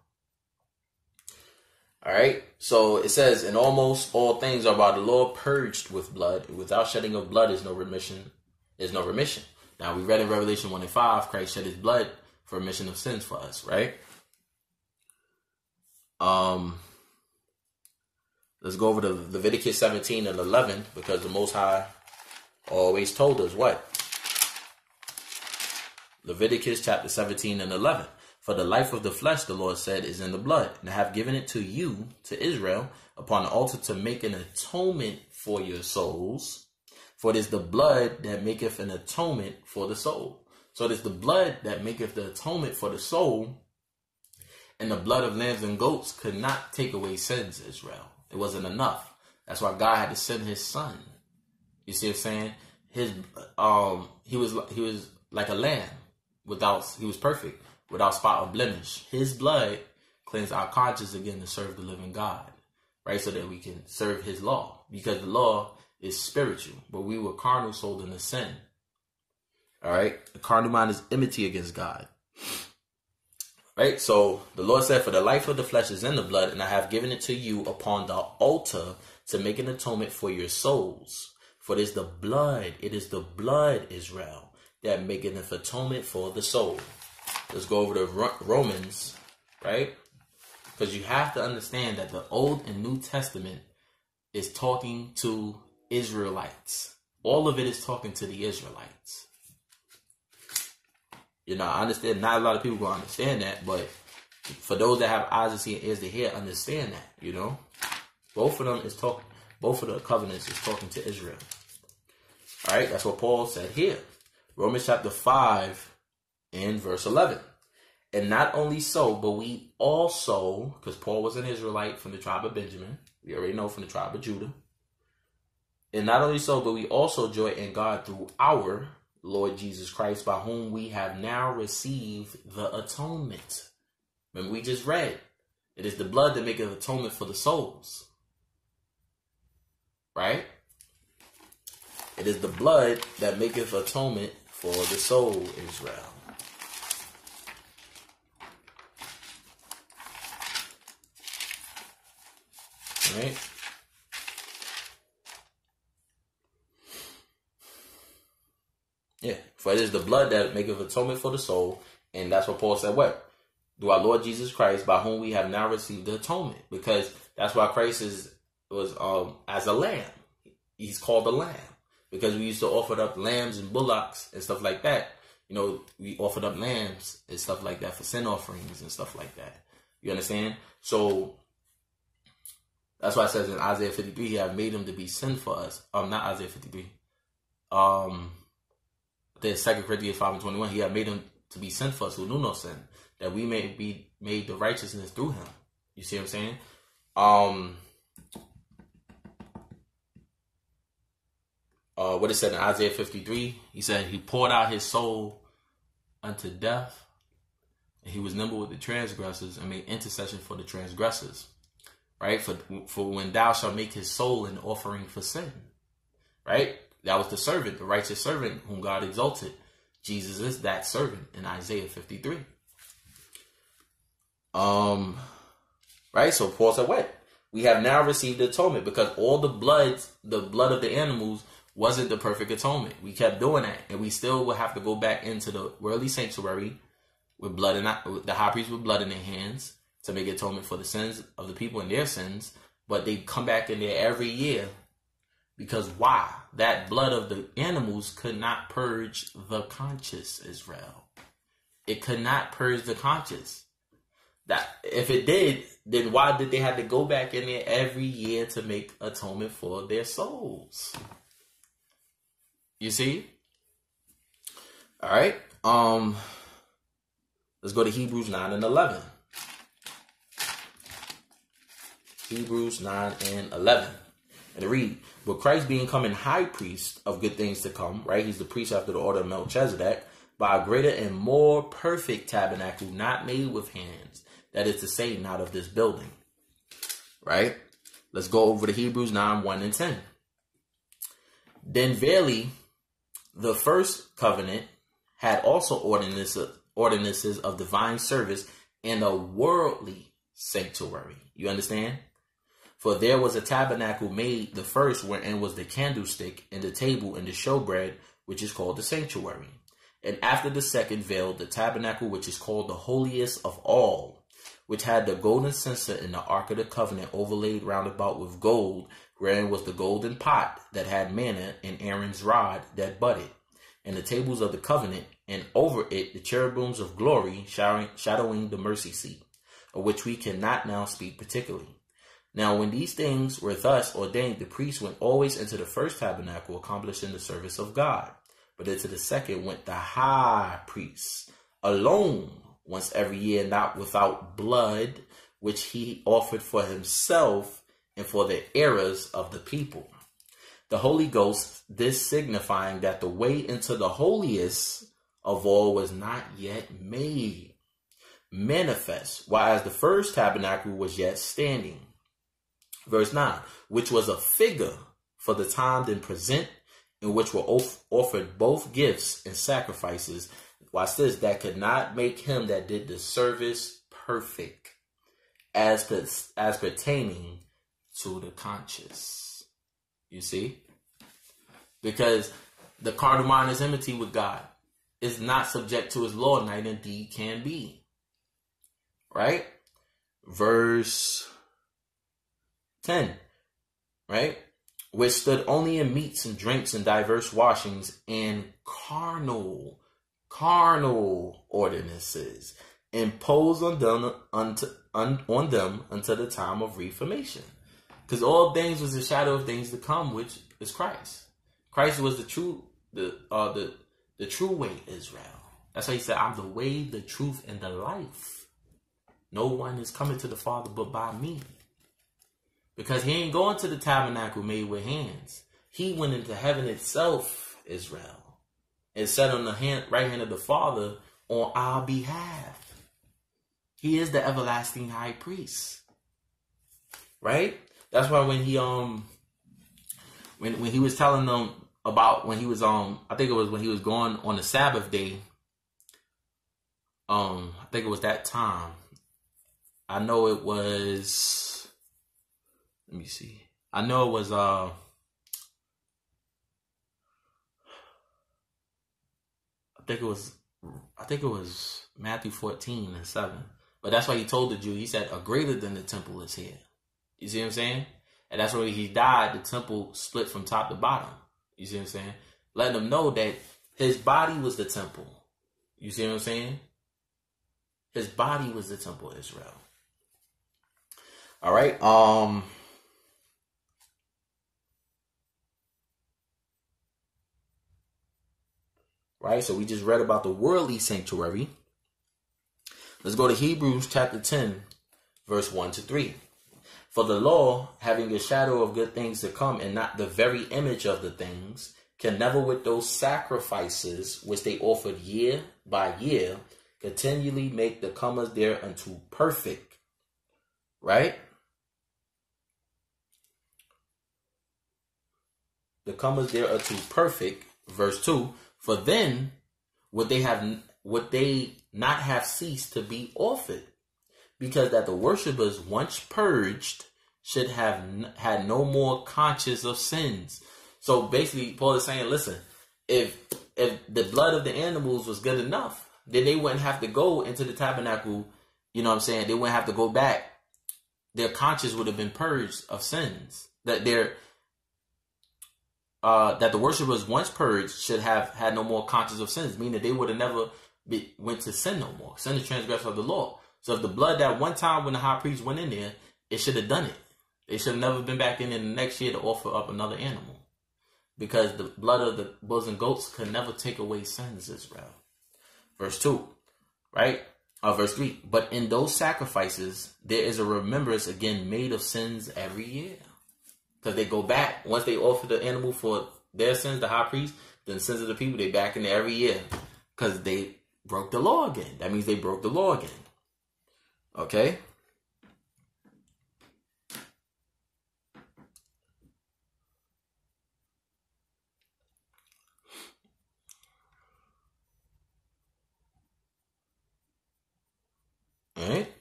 All right, so it says, in almost all things are by the law purged with blood. Without shedding of blood is no remission. Is no remission. Now we read in Revelation one and five, Christ shed His blood for remission of sins for us, right? Um, let's go over to Leviticus seventeen and eleven because the Most High always told us what Leviticus chapter 17 and 11. For the life of the flesh, the Lord said, is in the blood, and I have given it to you, to Israel, upon the altar to make an atonement for your souls. For it is the blood that maketh an atonement for the soul. So it is the blood that maketh the atonement for the soul. And the blood of lambs and goats could not take away sins, Israel. It wasn't enough. That's why God had to send his son. You see what I'm saying? His um he was he was like a lamb without he was perfect, without spot or blemish. His blood cleansed our conscience again to serve the living God, right? So that we can serve his law. Because the law is spiritual, but we were carnal sold into sin. All right. The carnal mind is enmity against God. Right? So the Lord said, For the life of the flesh is in the blood, and I have given it to you upon the altar to make an atonement for your souls. For it is the blood, it is the blood, Israel, that maketh atonement for the soul. Let's go over to Romans, right? Because you have to understand that the Old and New Testament is talking to Israelites. All of it is talking to the Israelites. You know, I understand not a lot of people will understand that, but for those that have eyes to see and ears to hear, understand that, you know? Both of them is talking both of the covenants is talking to Israel. All right, that's what Paul said here. Romans chapter 5 and verse 11. And not only so, but we also, because Paul was an Israelite from the tribe of Benjamin, we already know from the tribe of Judah. And not only so, but we also joy in God through our Lord Jesus Christ, by whom we have now received the atonement. Remember, we just read, it is the blood that maketh atonement for the souls. Right? It is the blood that maketh atonement for the soul, Israel. Right? Yeah, for it is the blood that maketh atonement for the soul, and that's what Paul said. What? Through our Lord Jesus Christ, by whom we have now received the atonement, because that's why Christ is was um as a lamb. He's called a lamb because we used to offer up lambs and bullocks and stuff like that. You know, we offered up lambs and stuff like that for sin offerings and stuff like that. You understand? So that's why it says in Isaiah 53, He have made him to be sin for us. Um, not Isaiah 53. Um, the Second Corinthians 5 and 21, He have made him to be sin for us who knew no sin, that we may be made the righteousness through Him. You see what I'm saying? Um, uh, what it said in Isaiah 53, he said, He poured out his soul unto death, and he was nimble with the transgressors and made intercession for the transgressors. Right? For, for when thou shalt make his soul an offering for sin. Right? That was the servant, the righteous servant whom God exalted. Jesus is that servant in Isaiah 53. Um, right? So Paul said, What? We have now received atonement because all the blood, the blood of the animals wasn't the perfect atonement. We kept doing that, and we still would have to go back into the worldly sanctuary with blood in the high priest with blood in their hands to make atonement for the sins of the people and their sins. But they come back in there every year because why? That blood of the animals could not purge the conscious Israel. It could not purge the conscious. That if it did, then why did they have to go back in there every year to make atonement for their souls? You see? All right. Um let's go to Hebrews 9 and 11. Hebrews 9 and 11. And read, but Christ being come in high priest of good things to come, right? He's the priest after the order of Melchizedek, by a greater and more perfect tabernacle, not made with hands. That is to say, not of this building. Right? Let's go over to Hebrews 9, 1 and 10. Then verily the first covenant had also ordinances, of divine service in a worldly sanctuary. You understand? For there was a tabernacle made, the first wherein was the candlestick and the table and the showbread, which is called the sanctuary. And after the second veil, the tabernacle which is called the holiest of all, which had the golden censer in the ark of the covenant overlaid round about with gold, wherein was the golden pot that had manna and Aaron's rod that budded, and the tables of the covenant, and over it the cherubims of glory shadowing the mercy seat, of which we cannot now speak particularly. Now, when these things were thus ordained, the priest went always into the first tabernacle, accomplishing the service of God. But into the second went the high priest, alone, once every year, not without blood, which he offered for himself and for the errors of the people. The Holy Ghost, this signifying that the way into the holiest of all was not yet made manifest, whereas the first tabernacle was yet standing. Verse 9, which was a figure for the time then present, in which were offered both gifts and sacrifices. Watch this, that could not make him that did the service perfect as, as pertaining to the conscious. You see? Because the carnal mind is enmity with God. Is not subject to his law, night indeed can be. Right? verse 10, right? Which stood only in meats and drinks and diverse washings and carnal, carnal ordinances imposed on them, unto, un, on them until the time of reformation. Because all things was a shadow of things to come, which is Christ. Christ was the true, the uh, the the true way, Israel. That's why he said, "I'm the way, the truth, and the life." No one is coming to the Father but by me. Because he ain't going to the tabernacle made with hands. He went into heaven itself, Israel, and sat on the hand, right hand of the Father on our behalf. He is the everlasting high priest. Right? That's why when he um when when he was telling them about when he was um I think it was when he was going on the Sabbath day. Um, I think it was that time I know it was. Let me see. I know it was. Uh, I think it was. I think it was Matthew fourteen and seven. But that's why he told the Jew. He said, "A greater than the temple is here." You see what I'm saying? And that's why he died. The temple split from top to bottom. You see what I'm saying? Letting them know that his body was the temple. You see what I'm saying? His body was the temple of Israel. All right. Um Right? So we just read about the worldly sanctuary. Let's go to Hebrews chapter 10, verse 1 to 3. For the law, having a shadow of good things to come and not the very image of the things, can never with those sacrifices which they offered year by year continually make the comers there unto perfect. Right? the comers there too perfect. Verse two. For then would they have would they not have ceased to be offered, because that the worshippers once purged should have had no more conscience of sins. So basically, Paul is saying, listen, if if the blood of the animals was good enough, then they wouldn't have to go into the tabernacle. You know what I'm saying? They wouldn't have to go back. Their conscience would have been purged of sins. That their uh, that the worshippers once purged should have had no more conscience of sins, meaning that they would have never be, went to sin no more, sin the transgression of the law. So if the blood that one time when the high priest went in there, it should have done it. They should have never been back in there the next year to offer up another animal. Because the blood of the bulls and goats could never take away sins, Israel. Verse 2, right? Uh, verse 3. But in those sacrifices, there is a remembrance again made of sins every year. Because they go back once they offer the animal for their sins, the high priest, then sins of the people, they back in there every year. Because they broke the law again. That means they broke the law again. Okay? All right.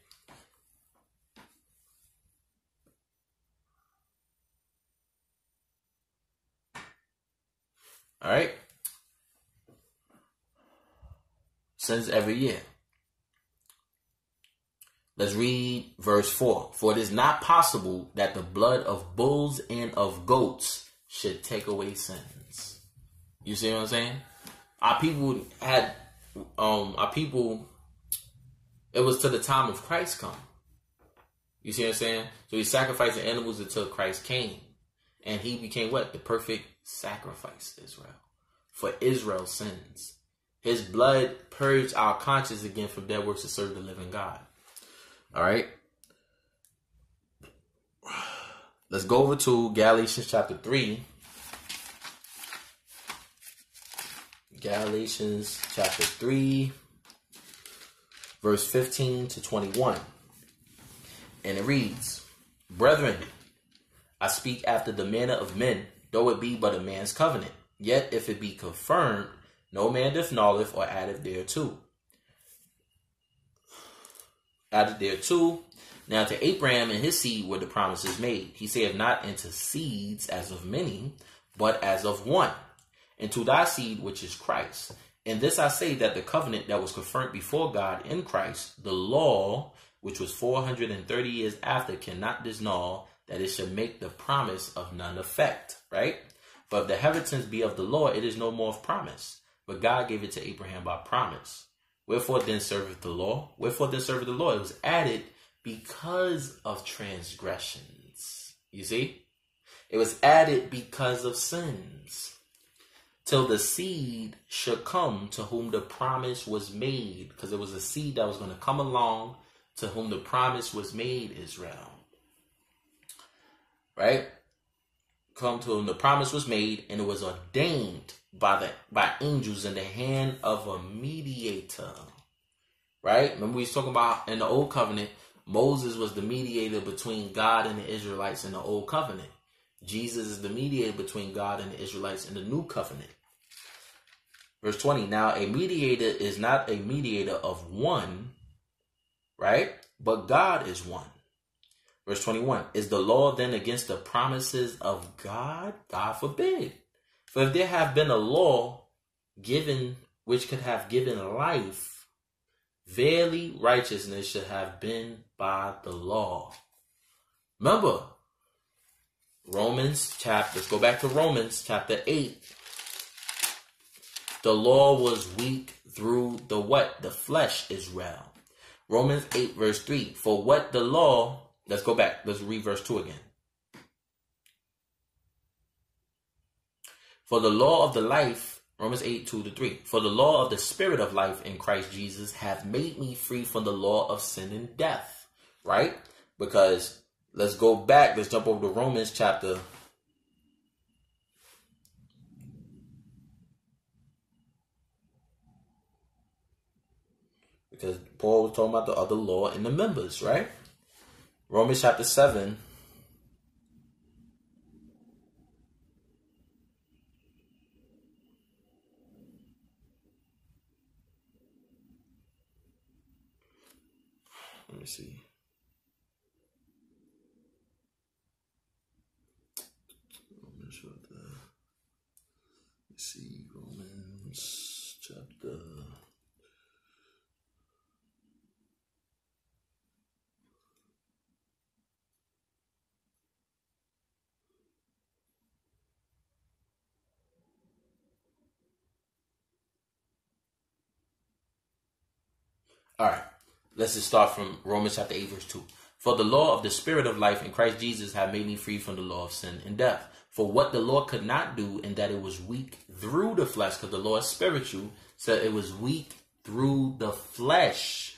All right. Sins every year. Let's read verse 4. For it is not possible that the blood of bulls and of goats should take away sins. You see what I'm saying? Our people had, um, our people, it was to the time of Christ come. You see what I'm saying? So he sacrificed the animals until Christ came. And he became what? The perfect sacrifice, Israel. For Israel's sins. His blood purged our conscience again from dead works to serve the living God. All right. Let's go over to Galatians chapter 3. Galatians chapter 3, verse 15 to 21. And it reads Brethren, I speak after the manner of men, though it be but a man's covenant. Yet if it be confirmed, no man defnaudeth or addeth thereto. Added thereto. Now to Abraham and his seed were the promises made. He saith not into seeds as of many, but as of one, and to thy seed which is Christ. And this I say that the covenant that was confirmed before God in Christ, the law which was 430 years after, cannot disannul that it should make the promise of none effect, right? But if the inheritance be of the law, it is no more of promise. But God gave it to Abraham by promise. Wherefore then serveth the law? Wherefore then serveth the law? It was added because of transgressions. You see? It was added because of sins. Till the seed should come to whom the promise was made. Because it was a seed that was going to come along to whom the promise was made, Israel. Right? Come to whom the promise was made, and it was ordained by the by angels in the hand of a mediator. Right? Remember we was talking about in the old covenant, Moses was the mediator between God and the Israelites in the old covenant. Jesus is the mediator between God and the Israelites in the new covenant. Verse 20 Now a mediator is not a mediator of one, right? But God is one. Verse 21 Is the law then against the promises of God? God forbid. For if there have been a law given which could have given life, verily righteousness should have been by the law. Remember, Romans chapter, let's go back to Romans chapter 8. The law was weak through the what? The flesh, Israel. Romans 8, verse 3. For what the law, let's go back, let's read verse 2 again. For the law of the life, Romans 8, 2 to 3. For the law of the spirit of life in Christ Jesus hath made me free from the law of sin and death. Right? Because let's go back, let's jump over to Romans chapter because Paul was talking about the other law in the members, right? Romans chapter 7, Let me see. Romans chapter. Let me see. Romans chapter. All right. Let's just start from Romans chapter 8, verse 2. For the law of the Spirit of life in Christ Jesus have made me free from the law of sin and death. For what the law could not do, in that it was weak through the flesh, because the law is spiritual, so it was weak through the flesh.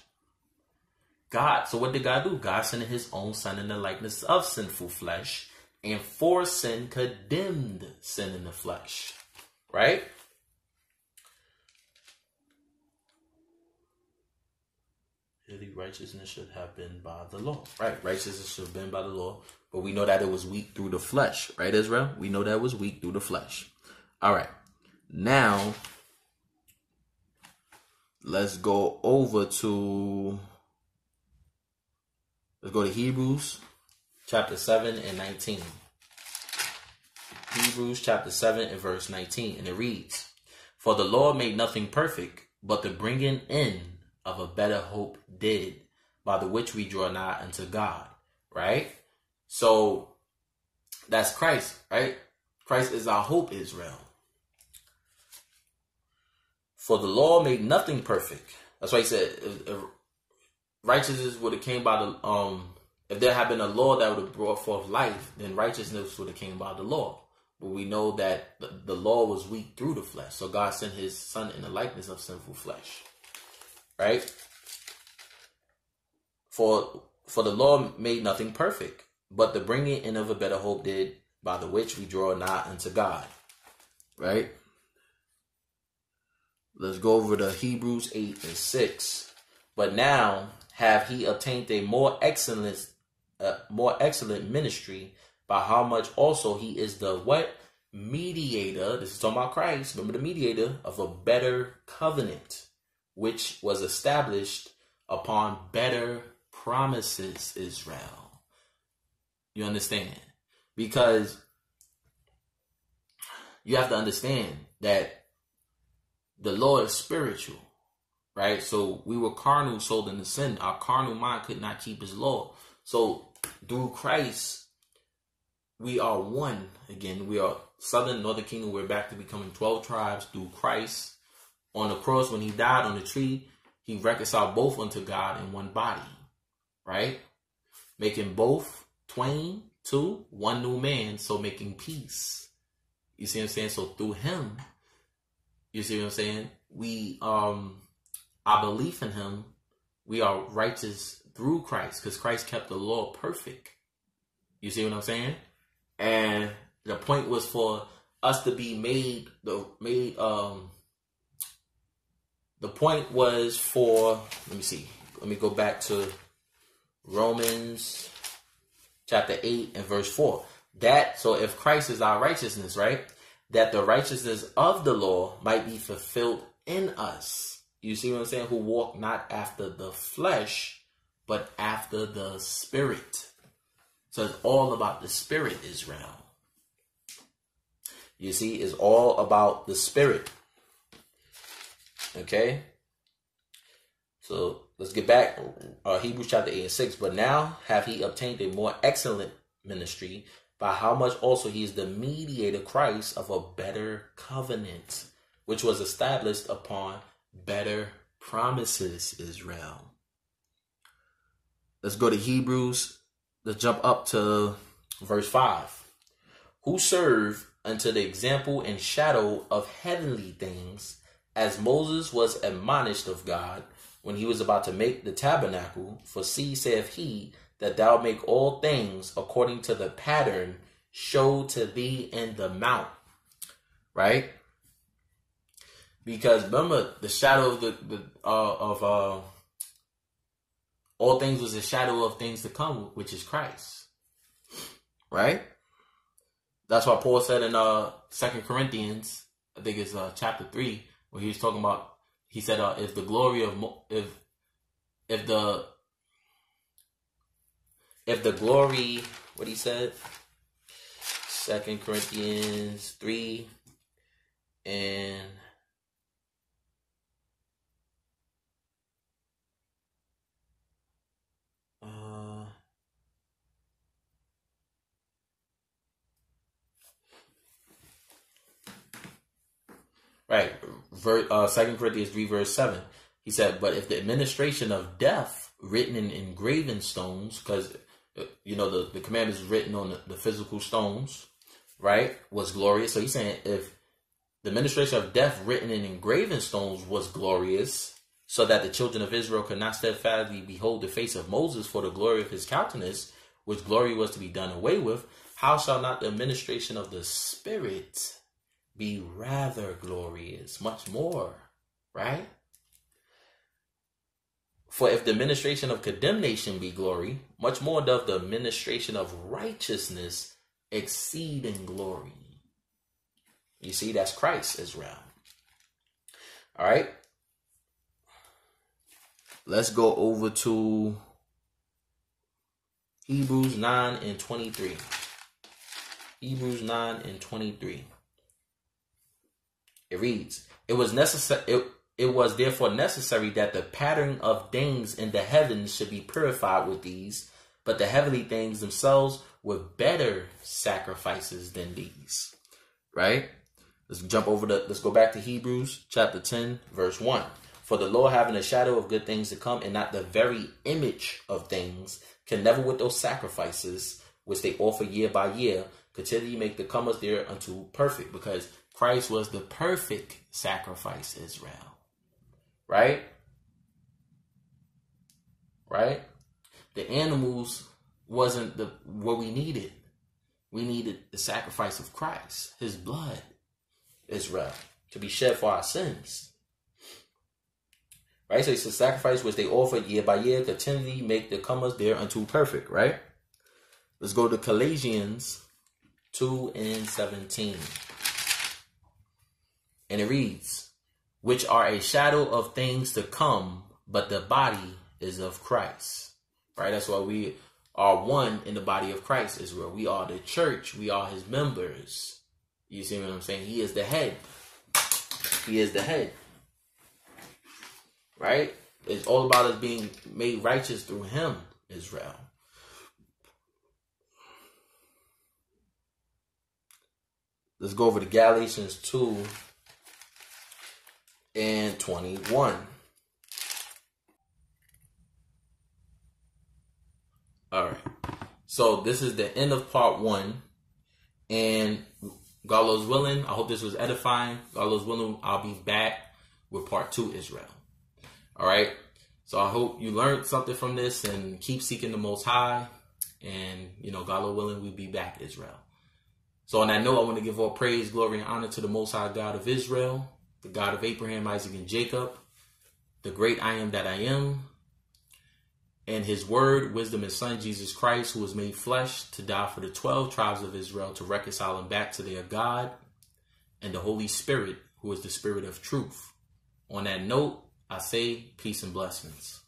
God, so what did God do? God sent his own son in the likeness of sinful flesh, and for sin condemned sin in the flesh. Right? Really, righteousness should have been by the law. Right, righteousness should have been by the law. But we know that it was weak through the flesh. Right, Israel? We know that it was weak through the flesh. All right. Now, let's go over to, let's go to Hebrews chapter 7 and 19. Hebrews chapter 7 and verse 19. And it reads, For the law made nothing perfect, but the bringing in of a better hope did, by the which we draw nigh unto God. Right? So that's Christ, right? Christ is our hope, Israel. For the law made nothing perfect. That's why he said if, if righteousness would have came by the um if there had been a law that would have brought forth life, then righteousness would have came by the law. But we know that the, the law was weak through the flesh. So God sent his son in the likeness of sinful flesh right? For for the law made nothing perfect, but the bringing in of a better hope did, by the which we draw nigh unto God. Right? Let's go over to Hebrews 8 and 6. But now have he obtained a more excellent uh, more excellent ministry by how much also he is the what mediator this is talking about christ remember the mediator of a better covenant which was established upon better promises, Israel. You understand? Because you have to understand that the law is spiritual, right? So we were carnal, sold into sin. Our carnal mind could not keep his law. So through Christ, we are one again. We are southern, northern kingdom. We're back to becoming 12 tribes through Christ. On the cross, when he died on the tree, he reconciled both unto God in one body, right? Making both twain to one new man, so making peace. You see what I'm saying? So through him, you see what I'm saying? We um our belief in him, we are righteous through Christ because Christ kept the law perfect. You see what I'm saying? And the point was for us to be made the made um the point was for let me see. Let me go back to Romans chapter 8 and verse 4. That so if Christ is our righteousness, right? That the righteousness of the law might be fulfilled in us you see what I'm saying? Who walk not after the flesh, but after the spirit. So it's all about the spirit, Israel. You see, it's all about the spirit. Okay? So let's get back. Uh, Hebrews chapter 8 and 6. But now have he obtained a more excellent ministry, by how much also he is the mediator Christ of a better covenant, which was established upon better promises, Israel. Let's go to Hebrews. Let's jump up to verse 5. Who serve unto the example and shadow of heavenly things, as Moses was admonished of God when he was about to make the tabernacle. For see, saith he, that thou make all things according to the pattern showed to thee in the mount. Right? because remember the shadow of the, the uh, of uh, all things was a shadow of things to come, which is Christ. Right. That's why Paul said in uh Second Corinthians, I think it's uh, chapter three, where he was talking about. He said, uh, "If the glory of if if the if the glory, what he said, Second Corinthians three and Right. Uh, 2 Corinthians 3, verse 7. He said, But if the administration of death written in engraven stones, because, uh, you know, the, the command is written on the, physical stones, right, was glorious. So he's saying, if the administration of death written in engraven stones was glorious, so that the children of Israel could not steadfastly behold the face of Moses for the glory of his countenance, which glory was to be done away with, how shall not the administration of the Spirit be rather glorious, much more, right? For if the ministration of condemnation be glory, much more doth the ministration of righteousness exceed in glory. You see, that's Christ, Israel. All right. Let's go over to Hebrews 9 and 23. Hebrews 9 and 23. It reads, "It was necessary. It, it was therefore necessary that the pattern of things in the heavens should be purified with these, but the heavenly things themselves were better sacrifices than these." Right? Let's jump over to Let's go back to Hebrews chapter ten, verse one. For the Lord having a shadow of good things to come, and not the very image of things, can never with those sacrifices which they offer year by year continually make the comers there unto perfect, because Christ was the perfect sacrifice, Israel. Right? Right? The animals wasn't the what we needed. We needed the sacrifice of Christ, his blood, Israel, to be shed for our sins. Right? So it's a sacrifice which they offered year by year, continually make the comers there unto perfect, right? Let's go to Colossians 2 and 17. And it reads, which are a shadow of things to come, but the body is of Christ. Right? That's why we are one in the body of Christ, Israel. We are the church. We are his members. You see what I'm saying? He is the head. He is the head. right? It's all about us being made righteous through Him, Israel. Let's go over to Galatians 2 and 21. All right. So this is the end of part one. And God willing, I hope this was edifying. God willing, I'll be back with part two, Israel. All right. So I hope you learned something from this and keep seeking the Most High. And, you know, God willing, we'll be back, Israel. So on that note, I want to give all praise, glory, and honor to the Most High God of Israel, the God of Abraham, Isaac, and Jacob, the great I am that I am, and his word, wisdom, and son, Jesus Christ, who was made flesh to die for the 12 tribes of Israel to reconcile them back to their God, and the Holy Spirit, who is the spirit of truth. On that note, I say peace and blessings.